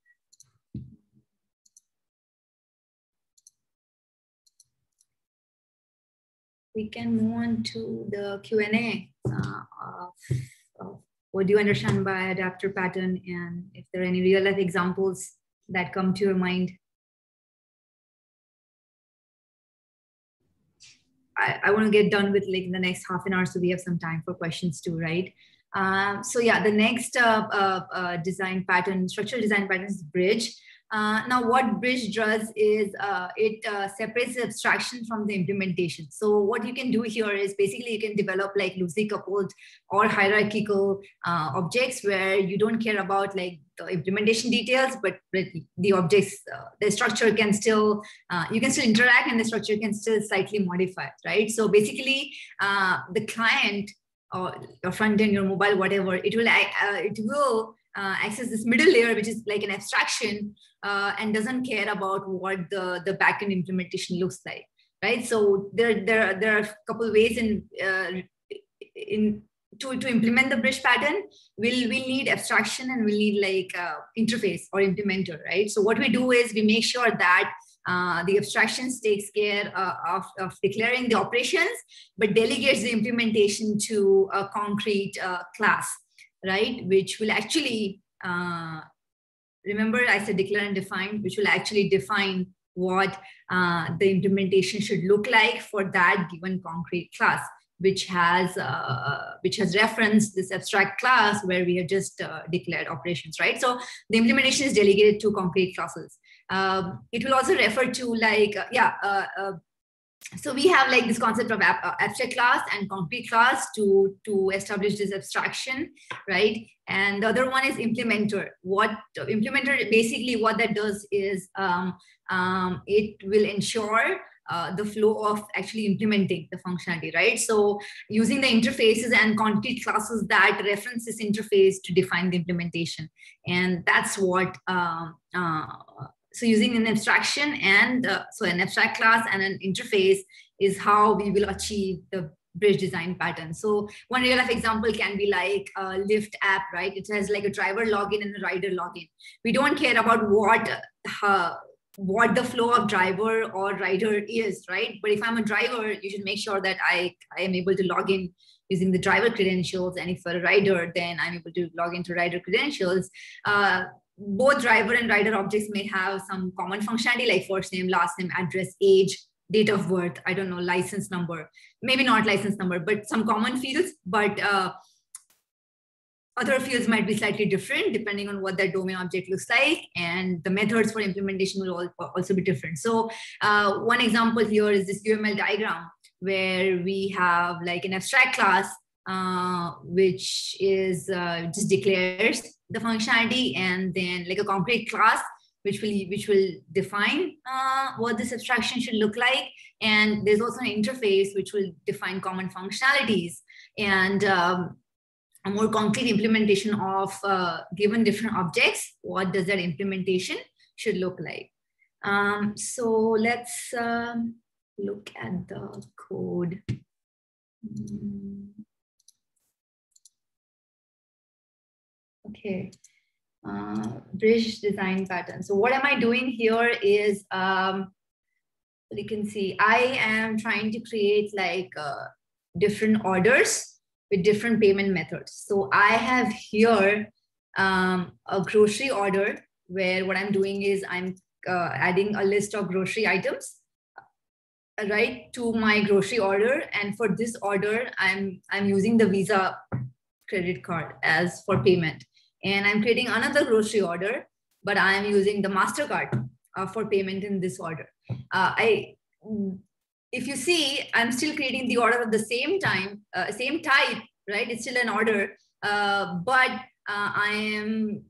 We can move on to the Q&A uh, of, of what do you understand by adapter pattern and if there are any real life examples that come to your mind? I, I want to get done with like the next half an hour so we have some time for questions too right? Um, so yeah the next uh, uh, uh, design pattern structural design pattern is bridge uh, now, what Bridge does is uh, it uh, separates the abstraction from the implementation. So what you can do here is basically you can develop like loosely coupled or hierarchical uh, objects where you don't care about like the implementation details, but the objects, uh, the structure can still, uh, you can still interact and the structure can still slightly modify, right? So basically the client or your front end, your mobile, whatever, it will, it will uh, access this middle layer, which is like an abstraction, uh, and doesn't care about what the, the backend implementation looks like, right? So there, there, there are a couple ways in, uh, in to, to implement the bridge pattern, we'll, we'll need abstraction and we'll need like uh, interface or implementer, right? So what we do is we make sure that uh, the abstractions takes care uh, of, of, declaring the operations, but delegates the implementation to a concrete uh, class right? Which will actually, uh, remember I said declare and define, which will actually define what uh, the implementation should look like for that given concrete class. which has uh, which has referenced this abstract class where we have just uh, declared operations, right? So the implementation is delegated to concrete classes. Um, it will also refer to like uh, yeah. Uh, uh, so we have like this concept of ab abstract class and concrete class to to establish this abstraction, right? And the other one is implementer. What implementer basically what that does is um, um, it will ensure uh, the flow of actually implementing the functionality, right? So using the interfaces and concrete classes that reference this interface to define the implementation. And that's what, uh, uh, so using an abstraction and uh, so an abstract class and an interface is how we will achieve the bridge design pattern. So one real life example can be like a Lyft app, right? It has like a driver login and a rider login. We don't care about what uh, what the flow of driver or rider is, right? But if I'm a driver, you should make sure that I, I am able to log in using the driver credentials. And if for a rider, then I'm able to log into rider credentials. Uh, both driver and rider objects may have some common functionality like first name, last name, address, age, date of birth, I don't know, license number, maybe not license number, but some common fields. But uh, other fields might be slightly different depending on what that domain object looks like, and the methods for implementation will also be different. So uh, one example here is this UML diagram where we have like an abstract class uh, which is uh, just declares the functionality, and then like a concrete class which will which will define uh, what this abstraction should look like, and there's also an interface which will define common functionalities and um, a more concrete implementation of uh, given different objects, what does that implementation should look like? Um, so let's um, look at the code. Okay, uh, bridge design pattern. So what am I doing here is, um, you can see, I am trying to create like uh, different orders with different payment methods. So I have here um, a grocery order where what I'm doing is I'm uh, adding a list of grocery items uh, right to my grocery order and for this order i'm i'm using the visa credit card as for payment and i'm creating another grocery order but i'm using the mastercard uh, for payment in this order uh, i if you see, I'm still creating the order at the same time, uh, same type, right? It's still an order, uh, but uh, I am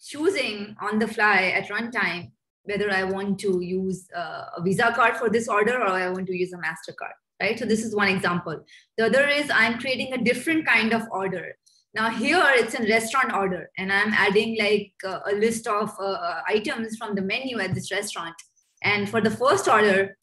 choosing on the fly at runtime whether I want to use uh, a Visa card for this order or I want to use a MasterCard, right? So this is one example. The other is I'm creating a different kind of order. Now here it's a restaurant order and I'm adding like uh, a list of uh, items from the menu at this restaurant. And for the first order,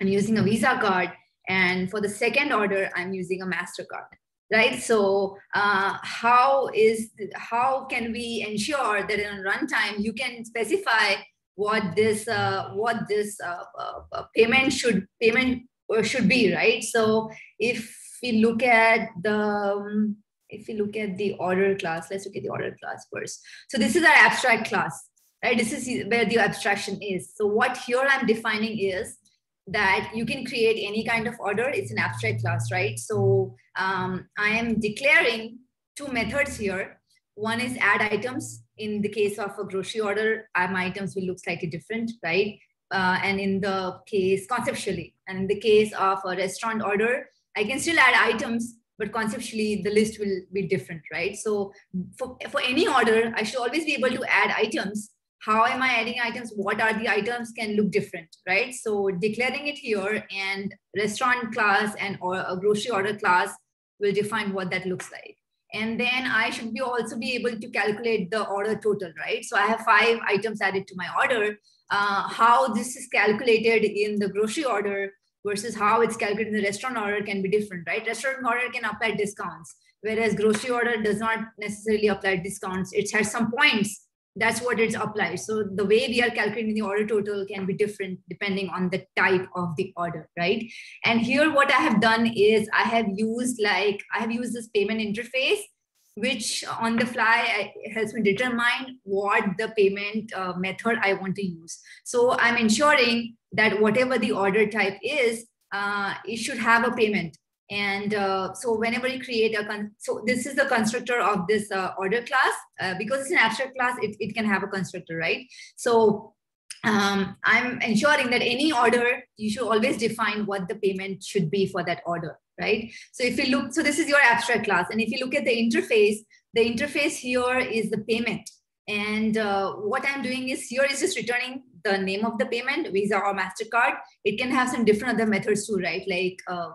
I'm using a Visa card. And for the second order, I'm using a MasterCard right so uh, how is how can we ensure that in runtime you can specify what this uh, what this uh, uh, uh payment should payment uh, should be right so if we look at the um, if we look at the order class let's look at the order class first so this is our abstract class right this is where the abstraction is so what here i'm defining is that you can create any kind of order. It's an abstract class, right? So um, I am declaring two methods here. One is add items. In the case of a grocery order, uh, my items will look slightly different, right? Uh, and in the case conceptually, and in the case of a restaurant order, I can still add items, but conceptually the list will be different, right? So for, for any order, I should always be able to add items how am I adding items? What are the items can look different, right? So declaring it here and restaurant class and or a grocery order class will define what that looks like. And then I should be also be able to calculate the order total, right? So I have five items added to my order. Uh, how this is calculated in the grocery order versus how it's calculated in the restaurant order can be different, right? Restaurant order can apply discounts, whereas grocery order does not necessarily apply discounts. It has some points that's what it's applied. So the way we are calculating the order total can be different depending on the type of the order, right? And here what I have done is I have used like, I have used this payment interface, which on the fly helps me determine what the payment uh, method I want to use. So I'm ensuring that whatever the order type is, uh, it should have a payment And uh, so whenever you create a, con- so this is the constructor of this uh, order class, uh, because it's an abstract class, it, it can have a constructor, right? So um, I'm ensuring that any order, you should always define what the payment should be for that order, right? So if you look, so this is your abstract class. And if you look at the interface, the interface here is the payment. And uh, what I'm doing is here is just returning the name of the payment, Visa or MasterCard. It can have some different other methods too, right? Like uh,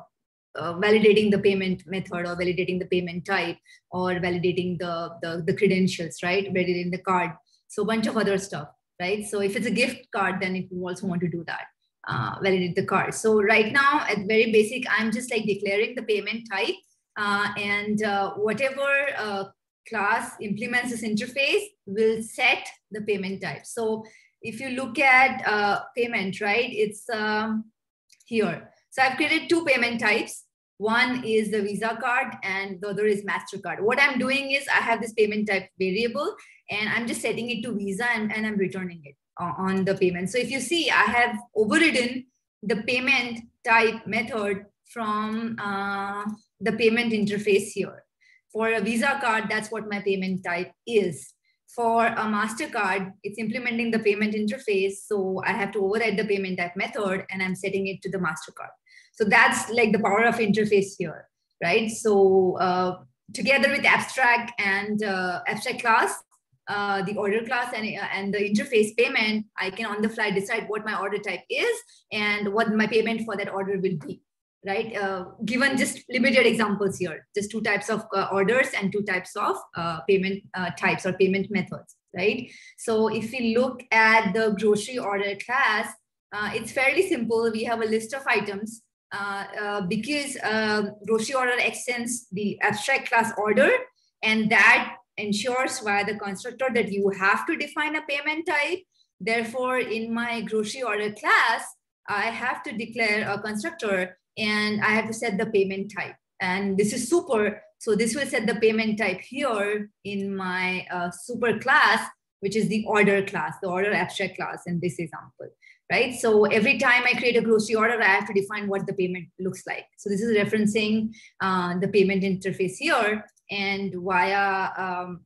uh, validating the payment method or validating the payment type or validating the, the, the credentials, right? Validating the card. So a bunch of other stuff, right? So if it's a gift card, then if you also want to do that, uh, validate the card. So right now at very basic, I'm just like declaring the payment type uh, and uh, whatever uh, class implements this interface will set the payment type. So if you look at uh, payment, right, it's um, here. So I've created two payment types. One is the Visa card and the other is MasterCard. What I'm doing is I have this payment type variable and I'm just setting it to Visa and, and I'm returning it on the payment. So if you see, I have overridden the payment type method from uh, the payment interface here. For a Visa card, that's what my payment type is. For a MasterCard, it's implementing the payment interface. So I have to override the payment type method and I'm setting it to the MasterCard. So that's like the power of interface here, right? So uh, together with abstract and uh, abstract class, uh, the order class and, uh, and the interface payment, I can on the fly decide what my order type is and what my payment for that order will be right? Uh, given just limited examples here, just two types of uh, orders and two types of uh, payment uh, types or payment methods, right? So if we look at the grocery order class, uh, it's fairly simple. We have a list of items uh, because um, grocery order extends the abstract class order and that ensures via the constructor that you have to define a payment type. Therefore, in my grocery order class, I have to declare a constructor and I have to set the payment type. And this is super. So this will set the payment type here in my uh, super class, which is the order class, the order abstract class in this example, right? So every time I create a grocery order, I have to define what the payment looks like. So this is referencing uh, the payment interface here and via um,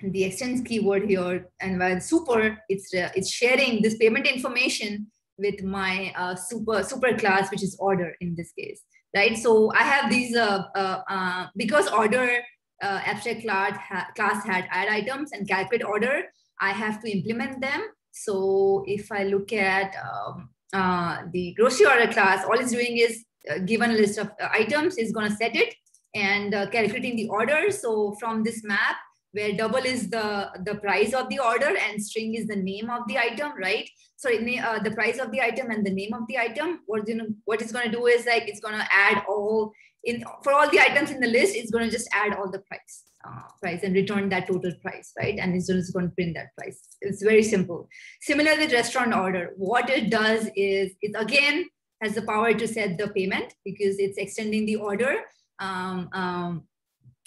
the extends keyword here and via super, it's, uh, it's sharing this payment information with my uh, super super class, which is order in this case, right? So I have these uh, uh, uh because order uh, abstract class, ha class had add items and calculate order. I have to implement them. So if I look at um, uh, the grocery order class, all it's doing is given a list of items, is going to set it and calculating the order. So from this map, where double is the, the price of the order and string is the name of the item, right? Sorry, uh, the price of the item and the name of the item. What, you know, what it's going to do is like, it's going to add all, in for all the items in the list, it's going to just add all the price. Uh, price and return that total price, right? And it's just going to print that price. It's very simple. Similar with restaurant order, what it does is it again has the power to set the payment because it's extending the order. Um, um,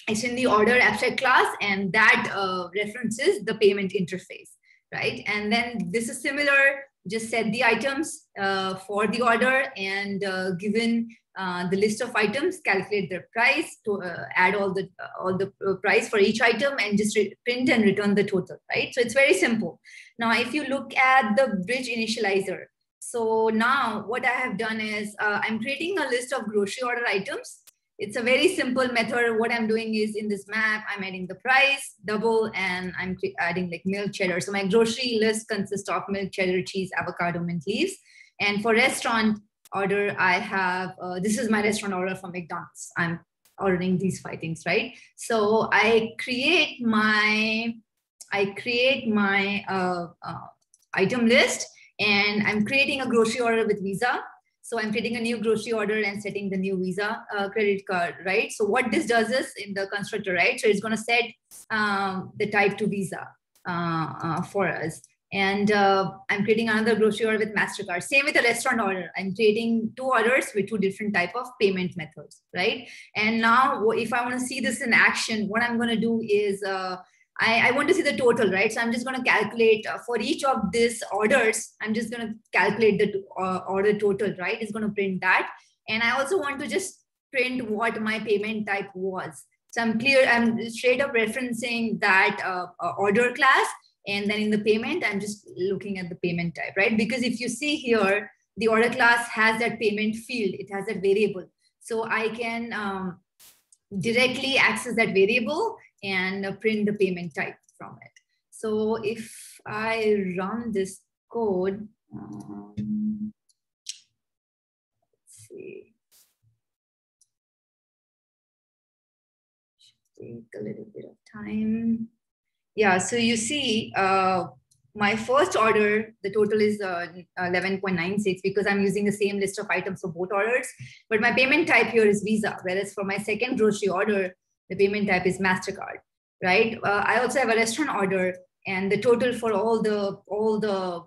it's in the order abstract class and that uh, references the payment interface, right? And then this is similar, just set the items uh, for the order and uh, given uh, the list of items, calculate their price to uh, add all the all the uh, price for each item and just print and return the total, right? So it's very simple. Now, if you look at the bridge initializer, so now what I have done is I'm creating a list of grocery order items it's a very simple method. What I'm doing is in this map, I'm adding the price, double, and I'm adding like milk cheddar. So my grocery list consists of milk cheddar, cheese, avocado, mint leaves. And for restaurant order, I have, uh, this is my restaurant order from McDonald's. I'm ordering these five things, right? So I create my, I create my uh, uh, item list and I'm creating a grocery order with Visa so I'm creating a new grocery order and setting the new Visa uh, credit card, right? So what this does is in the constructor, right? So it's going to set um, the type to Visa uh, uh, for us. And uh, I'm creating another grocery order with MasterCard. Same with a restaurant order. I'm creating two orders with two different type of payment methods, right? And now if I want to see this in action, what I'm going to do is uh, I, I, want to see the total, right? So I'm just going to calculate uh, for each of these orders. I'm just going to calculate the uh, order total, right? It's going to print that. And I also want to just print what my payment type was. So I'm clear, I'm straight up referencing that uh, uh, order class. And then in the payment, I'm just looking at the payment type, right? Because if you see here, the order class has that payment field, it has that variable. So I can um, directly access that variable and print the payment type from it. So if I run this code, um, let's see. Should take a little bit of time. Yeah, so you see, uh, my first order, the total is uh, 11.96 because I'm using the same list of items for both orders. But my payment type here is Visa, whereas for my second grocery order, the payment type is MasterCard, right? Uh, I also have a restaurant order and the total for all the all the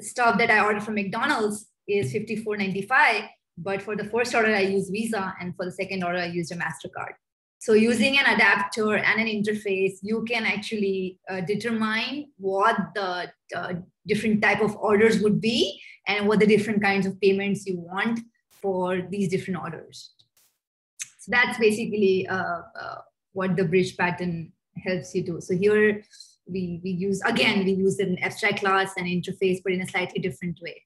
stuff that I ordered from McDonald's is 54.95. But for the first order, I use Visa, and for the second order, I used a Mastercard. So using an adapter and an interface, you can actually uh, determine what the uh, different type of orders would be and what the different kinds of payments you want for these different orders. That's basically uh, uh what the bridge pattern helps you do. So here we, we use, again, we use an abstract class and interface, but in a slightly different way.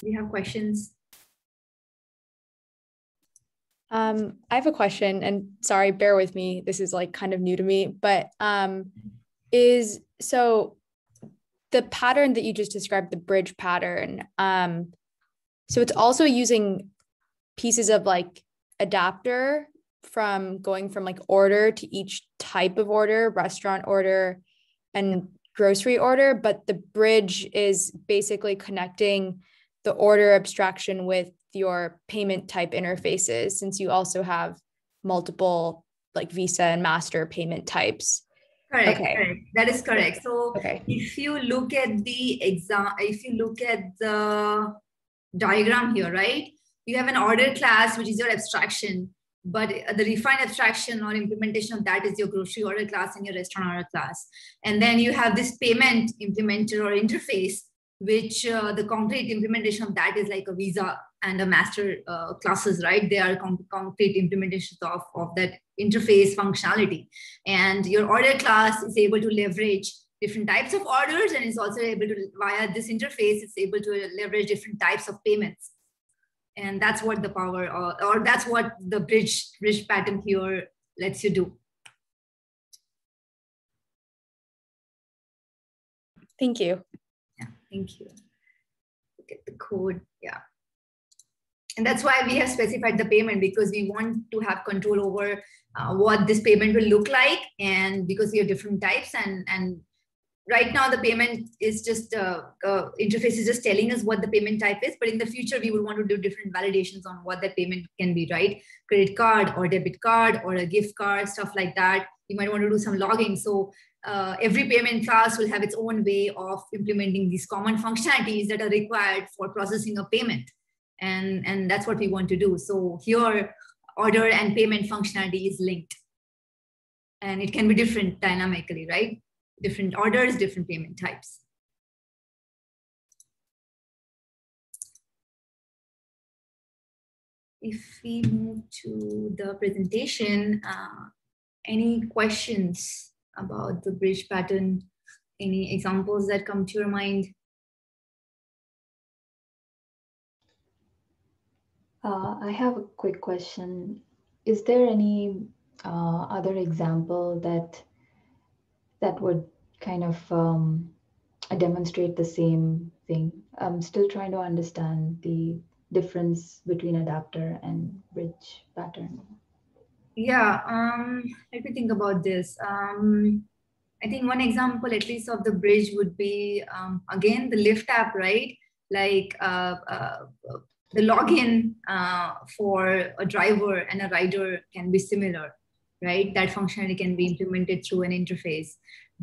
Do you have questions? Um, I have a question, and sorry, bear with me. This is like kind of new to me, but um, is so the pattern that you just described, the bridge pattern. Um, so it's also using pieces of like adapter from going from like order to each type of order, restaurant order and grocery order, but the bridge is basically connecting the order abstraction with your payment type interfaces since you also have multiple like Visa and Master payment types. Correct, okay. correct. That is correct. So okay. if you look at the exam, if you look at the diagram here, right? You have an order class, which is your abstraction but the refined abstraction or implementation of that is your grocery order class and your restaurant order class. And then you have this payment implementer or interface, which uh, the concrete implementation of that is like a Visa and a master uh, classes, right? They are concrete implementations of, of that interface functionality. And your order class is able to leverage different types of orders and is also able to, via this interface, it's able to leverage different types of payments. And that's what the power or, or that's what the bridge bridge pattern here lets you do. Thank you. Yeah thank you. Look at the code yeah. And that's why we have specified the payment because we want to have control over uh, what this payment will look like and because we have different types and and right now the payment is just uh, uh, interface is just telling us what the payment type is but in the future we would want to do different validations on what that payment can be right? Credit card or debit card or a gift card stuff like that. You might want to do some logging. So uh, every payment class will have its own way of implementing these common functionalities that are required for processing a payment. And and that's what we want to do. So here order and payment functionality is linked. And it can be different dynamically right different orders, different payment types. If we move to the presentation, uh, any questions about the bridge pattern? Any examples that come to your mind? Uh, I have a quick question. Is there any uh, other example that that would kind of um, demonstrate the same thing. I'm still trying to understand the difference between adapter and bridge pattern. Yeah, um, let me think about this. Um, I think one example, at least, of the bridge would be um, again the Lyft app, right? Like uh, uh, the login uh, for a driver and a rider can be similar right? That functionality can be implemented through an interface.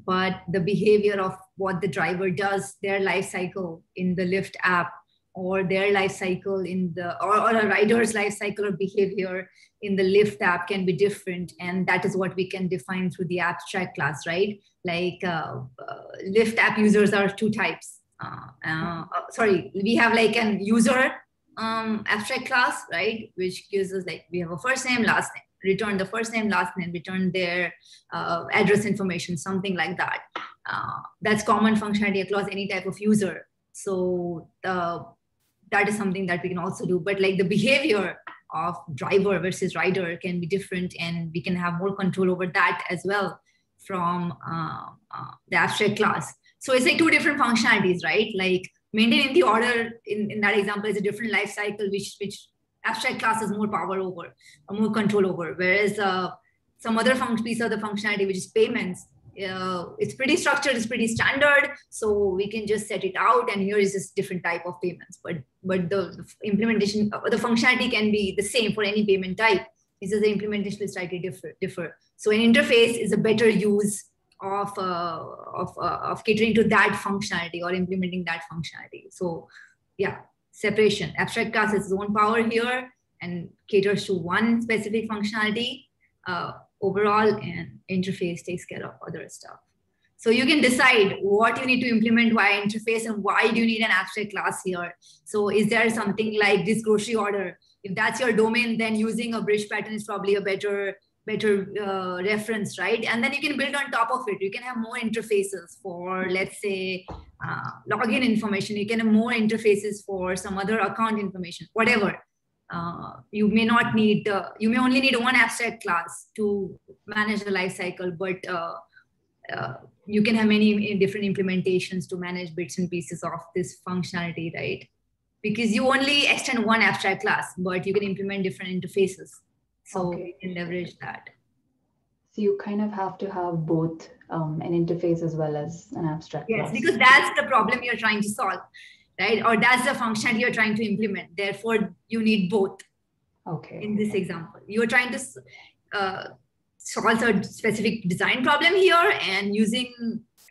But the behavior of what the driver does, their life cycle in the Lyft app, or their life cycle in the, or, or a rider's life cycle or behavior in the Lyft app can be different. And that is what we can define through the abstract class, right? Like uh, uh, Lyft app users are two types uh, uh, sorry, we have like an user um, abstract class, right? Which gives us like, we have a first name, last name, return the first name, last name, return their uh, address information, something like that. Uh, that's common functionality across any type of user. So the, that is something that we can also do. But like the behavior of driver versus rider can be different and we can have more control over that as well from uh, uh, the abstract class. So it's like two different functionalities, right? Like maintaining the order in, in that example is a different life cycle, which, which abstract class has more power over, or more control over. Whereas uh, some other piece of the functionality, which is payments, uh, it's pretty structured, it's pretty standard. So we can just set it out and here is this different type of payments. But but the, the implementation, uh, the functionality can be the same for any payment type. Just the implementation will slightly differ. differ. So an interface is a better use of, uh, of, uh, of catering to that functionality or implementing that functionality. So yeah, separation. Abstract class has its own power here and caters to one specific functionality uh, overall and interface takes care of other stuff. So you can decide what you need to implement via interface and why do you need an abstract class here. So is there something like this grocery order? If that's your domain, then using a bridge pattern is probably a better better uh, reference, right? And then you can build on top of it. You can have more interfaces for, let's say, uh, login information. You can have more interfaces for some other account information, whatever. Uh, you may not need, uh, you may only need one abstract class to manage the life cycle, but uh, uh, you can have many different implementations to manage bits and pieces of this functionality, right? Because you only extend one abstract class, but you can implement different interfaces. So okay. we can leverage that. So you kind of have to have both um, an interface as well as an abstract. Yes, class. because that's the problem you're trying to solve, right? Or that's the function you're trying to implement. Therefore, you need both. Okay. In this example, you're trying to uh, solve a specific design problem here, and using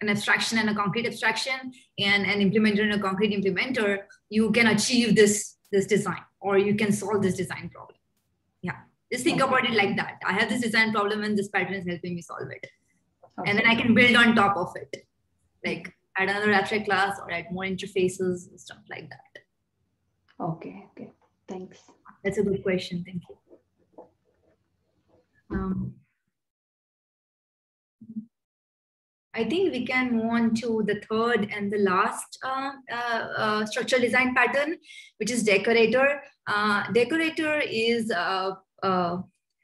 an abstraction and a concrete abstraction and an implementer and a concrete implementer, you can achieve this this design, or you can solve this design problem. Just think about it like that. I have this design problem and this pattern is helping me solve it. Okay. And then I can build on top of it. Like add another abstract class or add more interfaces and stuff like that. Okay, okay. Thanks. That's a good question. Thank you. Um, I think we can move on to the third and the last uh, uh, uh, structural design pattern, which is decorator. Uh, decorator is uh,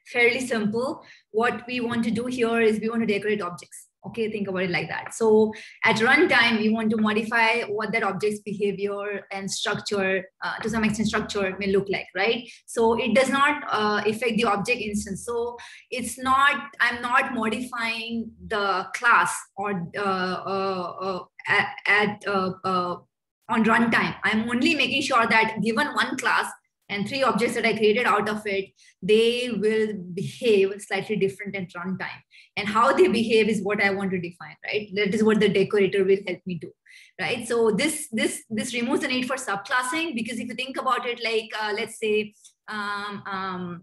fairly simple. What we want to do here is we want to decorate objects. Okay, think about it like that. So at runtime, we want to modify what that object's behavior and structure, uh, to some extent structure may look like, right? So it does not uh, affect the object instance. So it's not, I'm not modifying the class or uh, uh, uh at, at uh, on runtime. I'm only making sure that given one class, and three objects that I created out of it, they will behave slightly different at runtime. And how they behave is what I want to define, right? That is what the decorator will help me do, right? So this this this removes the need for subclassing because if you think about it, like uh, let's say um, um,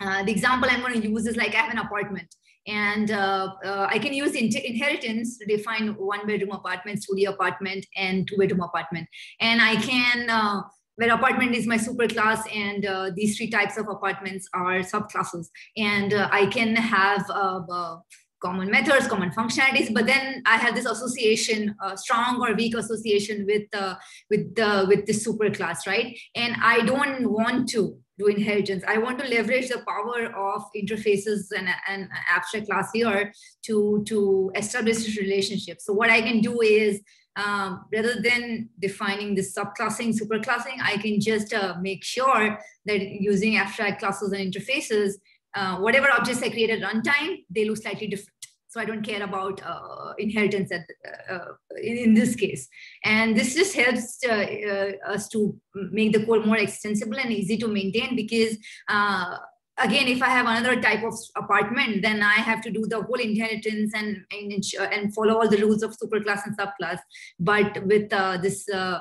uh, the example I'm going to use is like I have an apartment and uh, uh, I can use inheritance to define one bedroom apartment, studio apartment, and two bedroom apartment. And I can uh, where apartment is my super class and uh, these three types of apartments are subclasses. And uh, i can have uh, uh common methods common functionalities but then i have this association uh, strong or weak association with uh, with the with this super class right? And i don't want to do inheritance. I want to leverage the power of interfaces and, and abstract class here to to establish this relationship. So what i can do is um, rather than defining the subclassing, superclassing, I can just uh, make sure that using abstract classes and interfaces, uh, whatever objects I create at runtime, they look slightly different. So I don't care about uh, inheritance at, uh, uh, in, in, this case. And this just helps uh, us to make the code more extensible and easy to maintain because again if i have another type of apartment then i have to do the whole inheritance and and, and follow all the rules of superclass and subclass but with uh, this uh,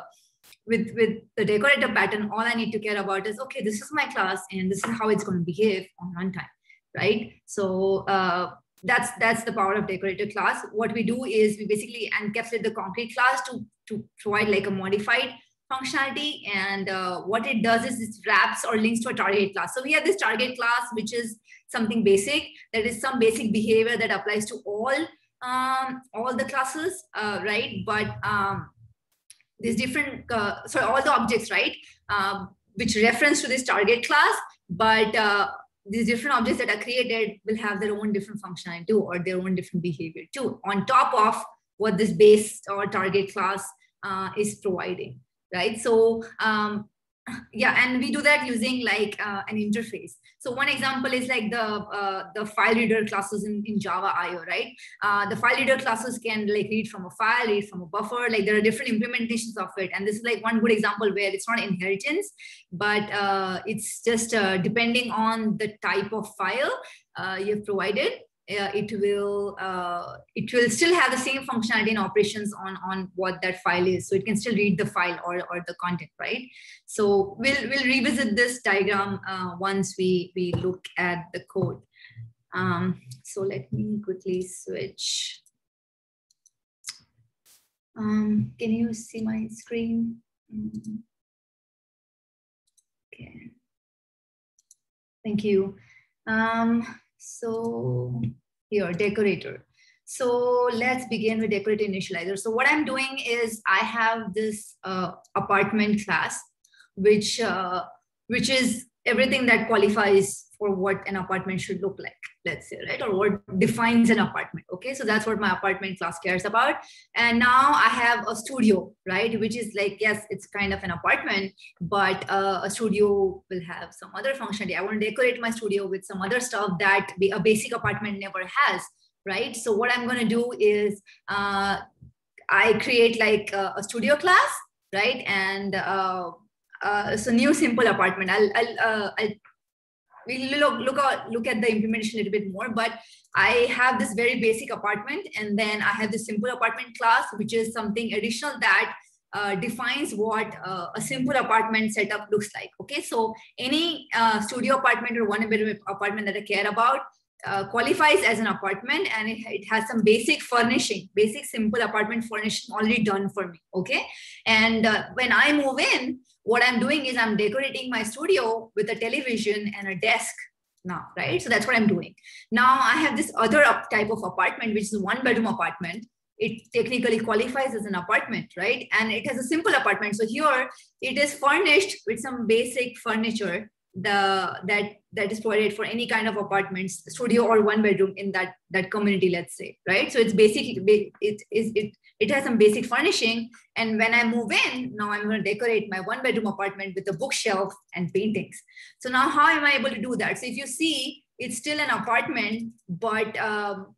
with with the decorator pattern all i need to care about is okay this is my class and this is how it's going to behave on runtime right so uh, that's that's the power of decorator class. What we do is we basically encapsulate the concrete class to to provide like a modified functionality. And uh, what it does is it wraps or links to a target class. So we have this target class, which is something basic. That is some basic behavior that applies to all um, all the classes, uh, right? But um, there's different, uh, all the objects, right? Um, which reference to this target class, but uh, these different objects that are created will have their own different functionality too, or their own different behavior too, on top of what this base or target class uh, is providing, right? So um, yeah and we do that using like uh, an interface. So one example is like the uh, the file reader classes in, in java io right? Uh, the file reader classes can like read from a file read from a buffer. Like there are different implementations of it. And this is like one good example where it's not inheritance but uh, it's just uh, depending on the type of file uh, you've provided uh, it will uh, it will still have the same functionality and operations on on what that file is. So it can still read the file or, or the content right? So we'll we'll revisit this diagram uh, once we we look at the code. Um, so let me quickly switch. Um, can you see my screen? Mm-hmm. okay. Thank you. Um, so here, decorator. So let's begin with decorator initializer. So what I'm doing is I have this uh, apartment class, which uh, which is everything that qualifies for what an apartment should look like, let's say, right? Or what defines an apartment. Okay, so that's what my apartment class cares about. And now I have a studio, right? Which is like, yes, it's kind of an apartment, but uh, a studio will have some other functionality. I want to decorate my studio with some other stuff that a basic apartment never has, right? So what I'm going to do is uh, I create like a, a studio class, right? And uh, uh, so new simple apartment. I'll I'll, uh, I'll we'll look look at look at the implementation a little bit more. But I have this very basic apartment, and then I have the simple apartment class, which is something additional that uh, defines what uh, a simple apartment setup looks like. Okay, so any uh, studio apartment or one bedroom apartment that I care about uh, qualifies as an apartment and it, it, has some basic furnishing, basic simple apartment furnishing already done for me. Okay, and uh, when I move in, what I'm doing is I'm decorating my studio with a television and a desk now, right? So that's what I'm doing. Now I have this other type of apartment, which is one bedroom apartment. It technically qualifies as an apartment, right? And it has a simple apartment. So here it is furnished with some basic furniture the that that is provided for any kind of apartments studio or one bedroom in that that community let's say right? So it's basically it is it it has some basic furnishing. And when i move in now i'm going to decorate my one bedroom apartment with a bookshelf and paintings. So now how am i able to do that? So if you see it's still an apartment but um,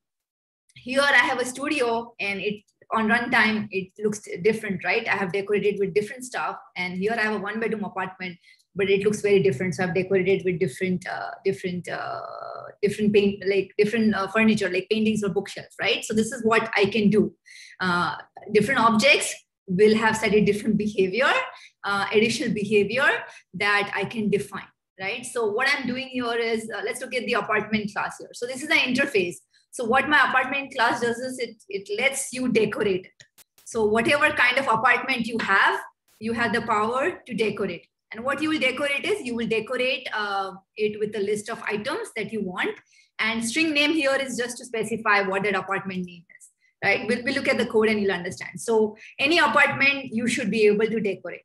here i have a studio and it on runtime it looks different right? I have decorated with different stuff and here i have a one bedroom apartment but it looks very different. So I've decorated it with different, uh, different, uh, different paint, like different uh, furniture, like paintings or bookshelves, right? So this is what I can do. Uh, different objects will have slightly different behavior, uh, additional behavior that I can define, right? So what I'm doing here is, uh, let's look at the apartment class here. So this is the interface. So what my apartment class does is it, it lets you decorate it. So whatever kind of apartment you have, you have the power to decorate and what you will decorate is you will decorate uh, it with a list of items that you want. And string name here is just to specify what that apartment name is, right? We'll, we'll look at the code and you'll understand. So any apartment you should be able to decorate.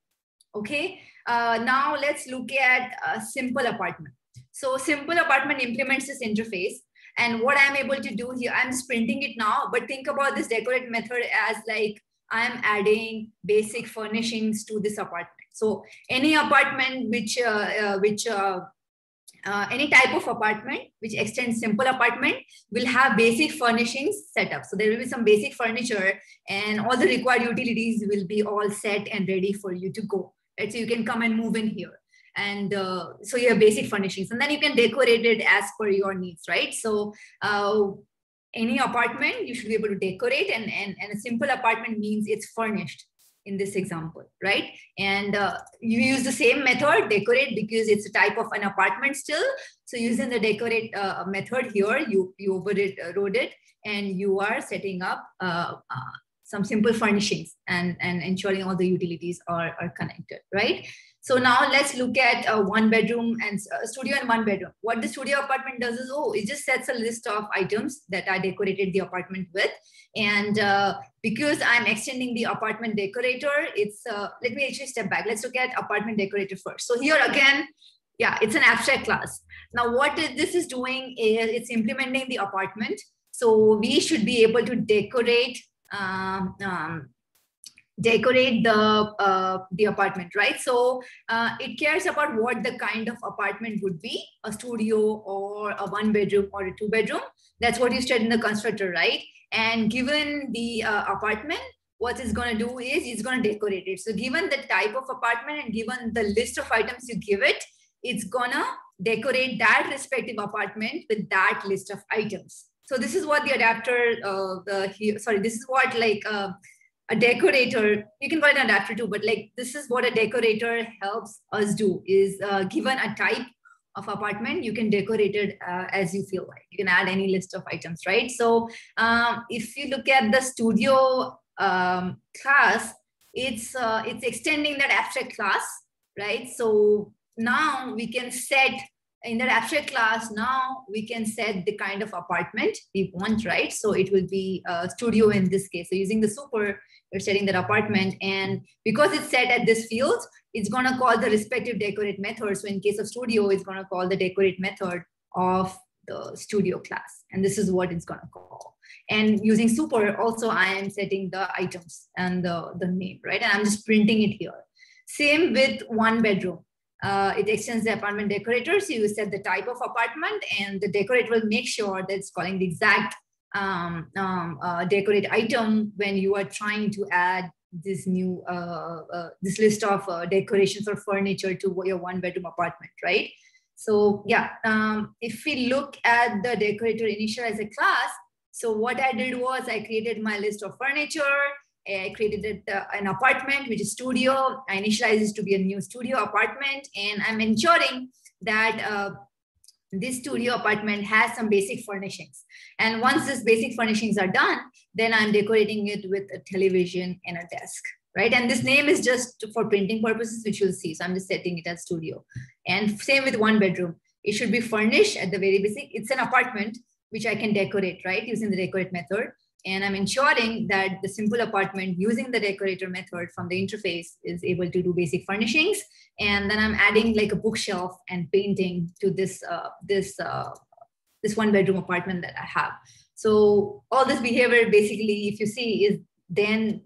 Okay. Uh, now let's look at a simple apartment. So simple apartment implements this interface. And what I'm able to do here, I'm sprinting it now, but think about this decorate method as like I'm adding basic furnishings to this apartment. So any apartment which uh, uh, which uh, uh, any type of apartment which extends simple apartment will have basic furnishings set up. So there will be some basic furniture and all the required utilities will be all set and ready for you to go. Right? So you can come and move in here. And uh, so you have basic furnishings and then you can decorate it as per your needs, right? So uh, any apartment you should be able to decorate and, and, and a simple apartment means it's furnished in this example, right? And uh, you use the same method, decorate, because it's a type of an apartment still. So using the decorate uh, method here, you, you overrode uh, it and you are setting up uh, uh, some simple furnishings and, and ensuring all the utilities are, are connected, right? So now let's look at a one bedroom and a studio and one bedroom. What the studio apartment does is, oh, it just sets a list of items that I decorated the apartment with. And uh, because I'm extending the apartment decorator, it's, uh, let me actually step back. Let's look at apartment decorator first. So here again, yeah, it's an abstract class. Now what this is doing is it's implementing the apartment. So we should be able to decorate um, um, decorate the uh, the apartment right? So uh, it cares about what the kind of apartment would be a studio or a one bedroom or a two bedroom. That's what you said in the constructor right? And given the uh, apartment what it's going to do is it's going to decorate it. So given the type of apartment and given the list of items you give it it's going to decorate that respective apartment with that list of items. So this is what the adapter uh, the sorry this is what like uh, a decorator you can call it an adapter too but like this is what a decorator helps us do is uh, given a type of apartment you can decorate it uh, as you feel like. You can add any list of items right? So um, if you look at the studio um, class it's uh, it's extending that abstract class right? So now we can set in that abstract class now we can set the kind of apartment we want right? So it will be a studio in this case. So using the super you're setting that apartment. And because it's set at this field, it's going to call the respective decorate method. So in case of studio, it's going to call the decorate method of the studio class. And this is what it's to call. And using super, also I am setting the items and the, the name, right? And I'm just printing it here. Same with one bedroom. Uh, it extends the apartment decorator. So you set the type of apartment and the decorator will make sure that it's calling the exact um, um, uh, decorate item when you are trying to add this new uh, uh, this list of uh, decorations or furniture to your one bedroom apartment right so yeah um, if we look at the decorator initialize a class so what i did was i created my list of furniture I created uh, an apartment, which is studio. I initialized this to be a new studio apartment, and I'm ensuring that uh, this studio apartment has some basic furnishings. And once these basic furnishings are done, then I'm decorating it with a television and a desk, right? And this name is just for printing purposes, which you'll see. So I'm just setting it as studio. And same with one bedroom. It should be furnished at the very basic. It's an apartment, which I can decorate, right? Using the decorate method. And I'm ensuring that the simple apartment using the decorator method from the interface is able to do basic furnishings. And then I'm adding like a bookshelf and painting to this, uh, this, uh, this one bedroom apartment that I have. So all this behavior basically, if you see, is then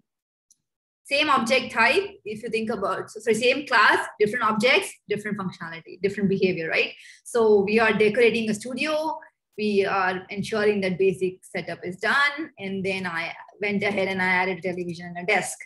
same object type if you think about so, so, same class different objects different functionality different behavior right so we are decorating a studio we are ensuring that basic setup is done. And then I went ahead and I added a television and a desk.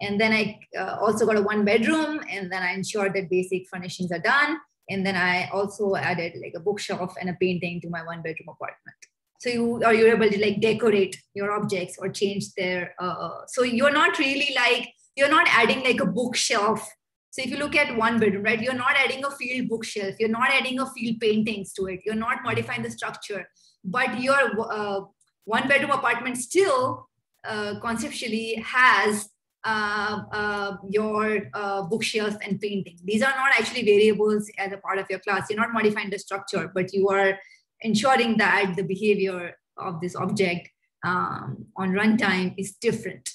And then I uh, also got a one bedroom and then I ensured that basic furnishings are done. And then I also added like a bookshelf and a painting to my one bedroom apartment. So you are you able to like decorate your objects or change their, uh, so you're not really like, you're not adding like a bookshelf so if you look at one bedroom, right, you're not adding a field bookshelf, you're not adding a field paintings to it, you're not modifying the structure, but your uh, one bedroom apartment still uh, conceptually has uh, uh your uh, bookshelf and painting. These are not actually variables as a part of your class. You're not modifying the structure, but you are ensuring that the behavior of this object um, on runtime is different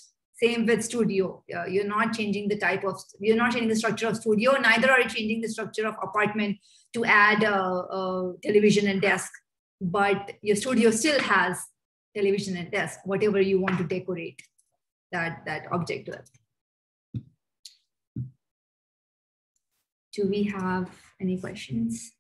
same with studio. Uh, you're not changing the type of, you're not changing the structure of studio, neither are you changing the structure of apartment to add a, a television and desk. But your studio still has television and desk, whatever you want to decorate that, that object with. Do we have any questions?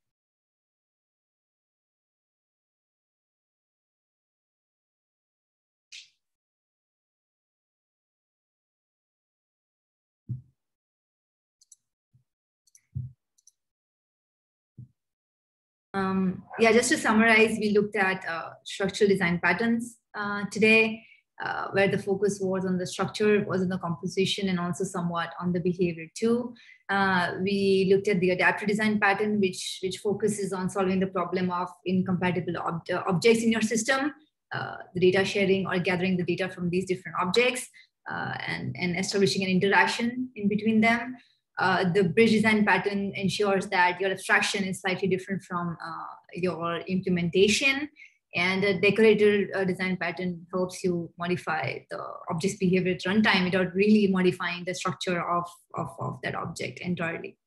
Um, yeah, just to summarize, we looked at uh, structural design patterns uh, today. uh, where the focus was on the structure, was on the composition, and also somewhat on the behavior too. Uh, we looked at the adapter design pattern, which, which focuses on solving the problem of incompatible ob objects in your system, uh, the data sharing or gathering the data from these different objects, uh, and, and establishing an interaction in between them. Uh, the bridge design pattern ensures that your abstraction is slightly different from uh, your implementation and the decorator uh, design pattern helps you modify the object's behavior at runtime without really modifying the structure of, of, of that object entirely.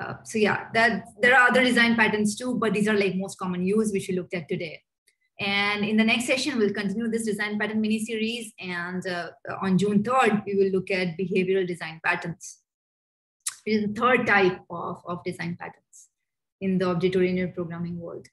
Uh, so yeah, that there are other design patterns too, but these are like most common use, which we looked at today. And in the next session, we'll continue this design pattern mini series. And uh, on June 3rd, we will look at behavioral design patterns, which is the third type of, of design patterns in the object-oriented programming world.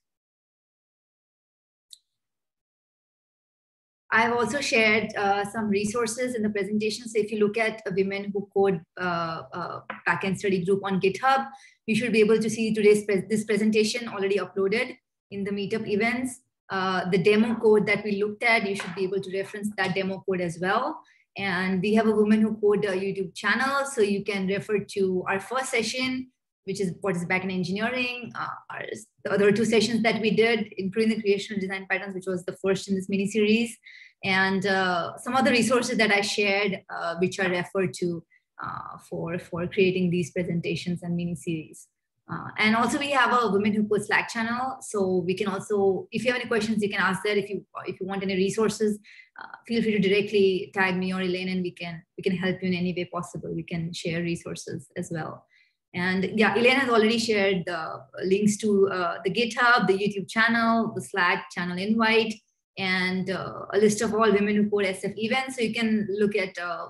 I've also shared uh, some resources in the presentation. So if you look at a Women Who Code uh, uh, backend study group on GitHub, you should be able to see today's pre this presentation already uploaded in the meetup events. Uh, the demo code that we looked at, you should be able to reference that demo code as well. And we have a Women Who Code a YouTube channel, so you can refer to our first session, which is what is backend engineering. Uh, the other two sessions that we did, including the creation of design patterns, which was the first in this mini series, and uh, some other resources that I shared, uh, which are referred to uh, for for creating these presentations and mini series. Uh, and also we have a Women Who Code Slack channel, so we can also, if you have any questions, you can ask there. If you if you want any resources, uh, feel free to directly tag me or Elaine, and we can we can help you in any way possible. We can share resources as well. And yeah, Elaine has already shared the links to uh, the GitHub, the YouTube channel, the Slack channel invite, and uh, a list of all Women Who Code SF events. So you can look at uh,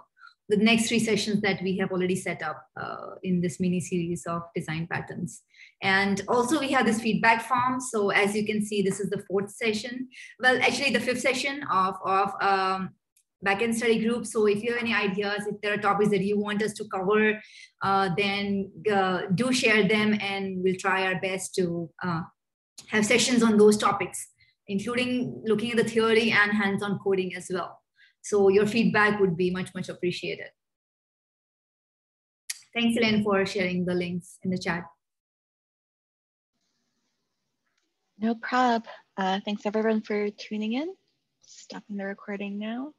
the next three sessions that we have already set up uh, in this mini series of design patterns. And also we have this feedback form. So as you can see, this is the fourth session. Well, actually the fifth session of, of um, backend study group. So if you have any ideas, if there are topics that you want us to cover, uh, then uh, do share them and we'll try our best to uh, have sessions on those topics, including looking at the theory and hands-on coding as well. So your feedback would be much, much appreciated. Thanks, Elaine, for sharing the links in the chat. No prob. Uh, thanks everyone for tuning in. Stopping the recording now.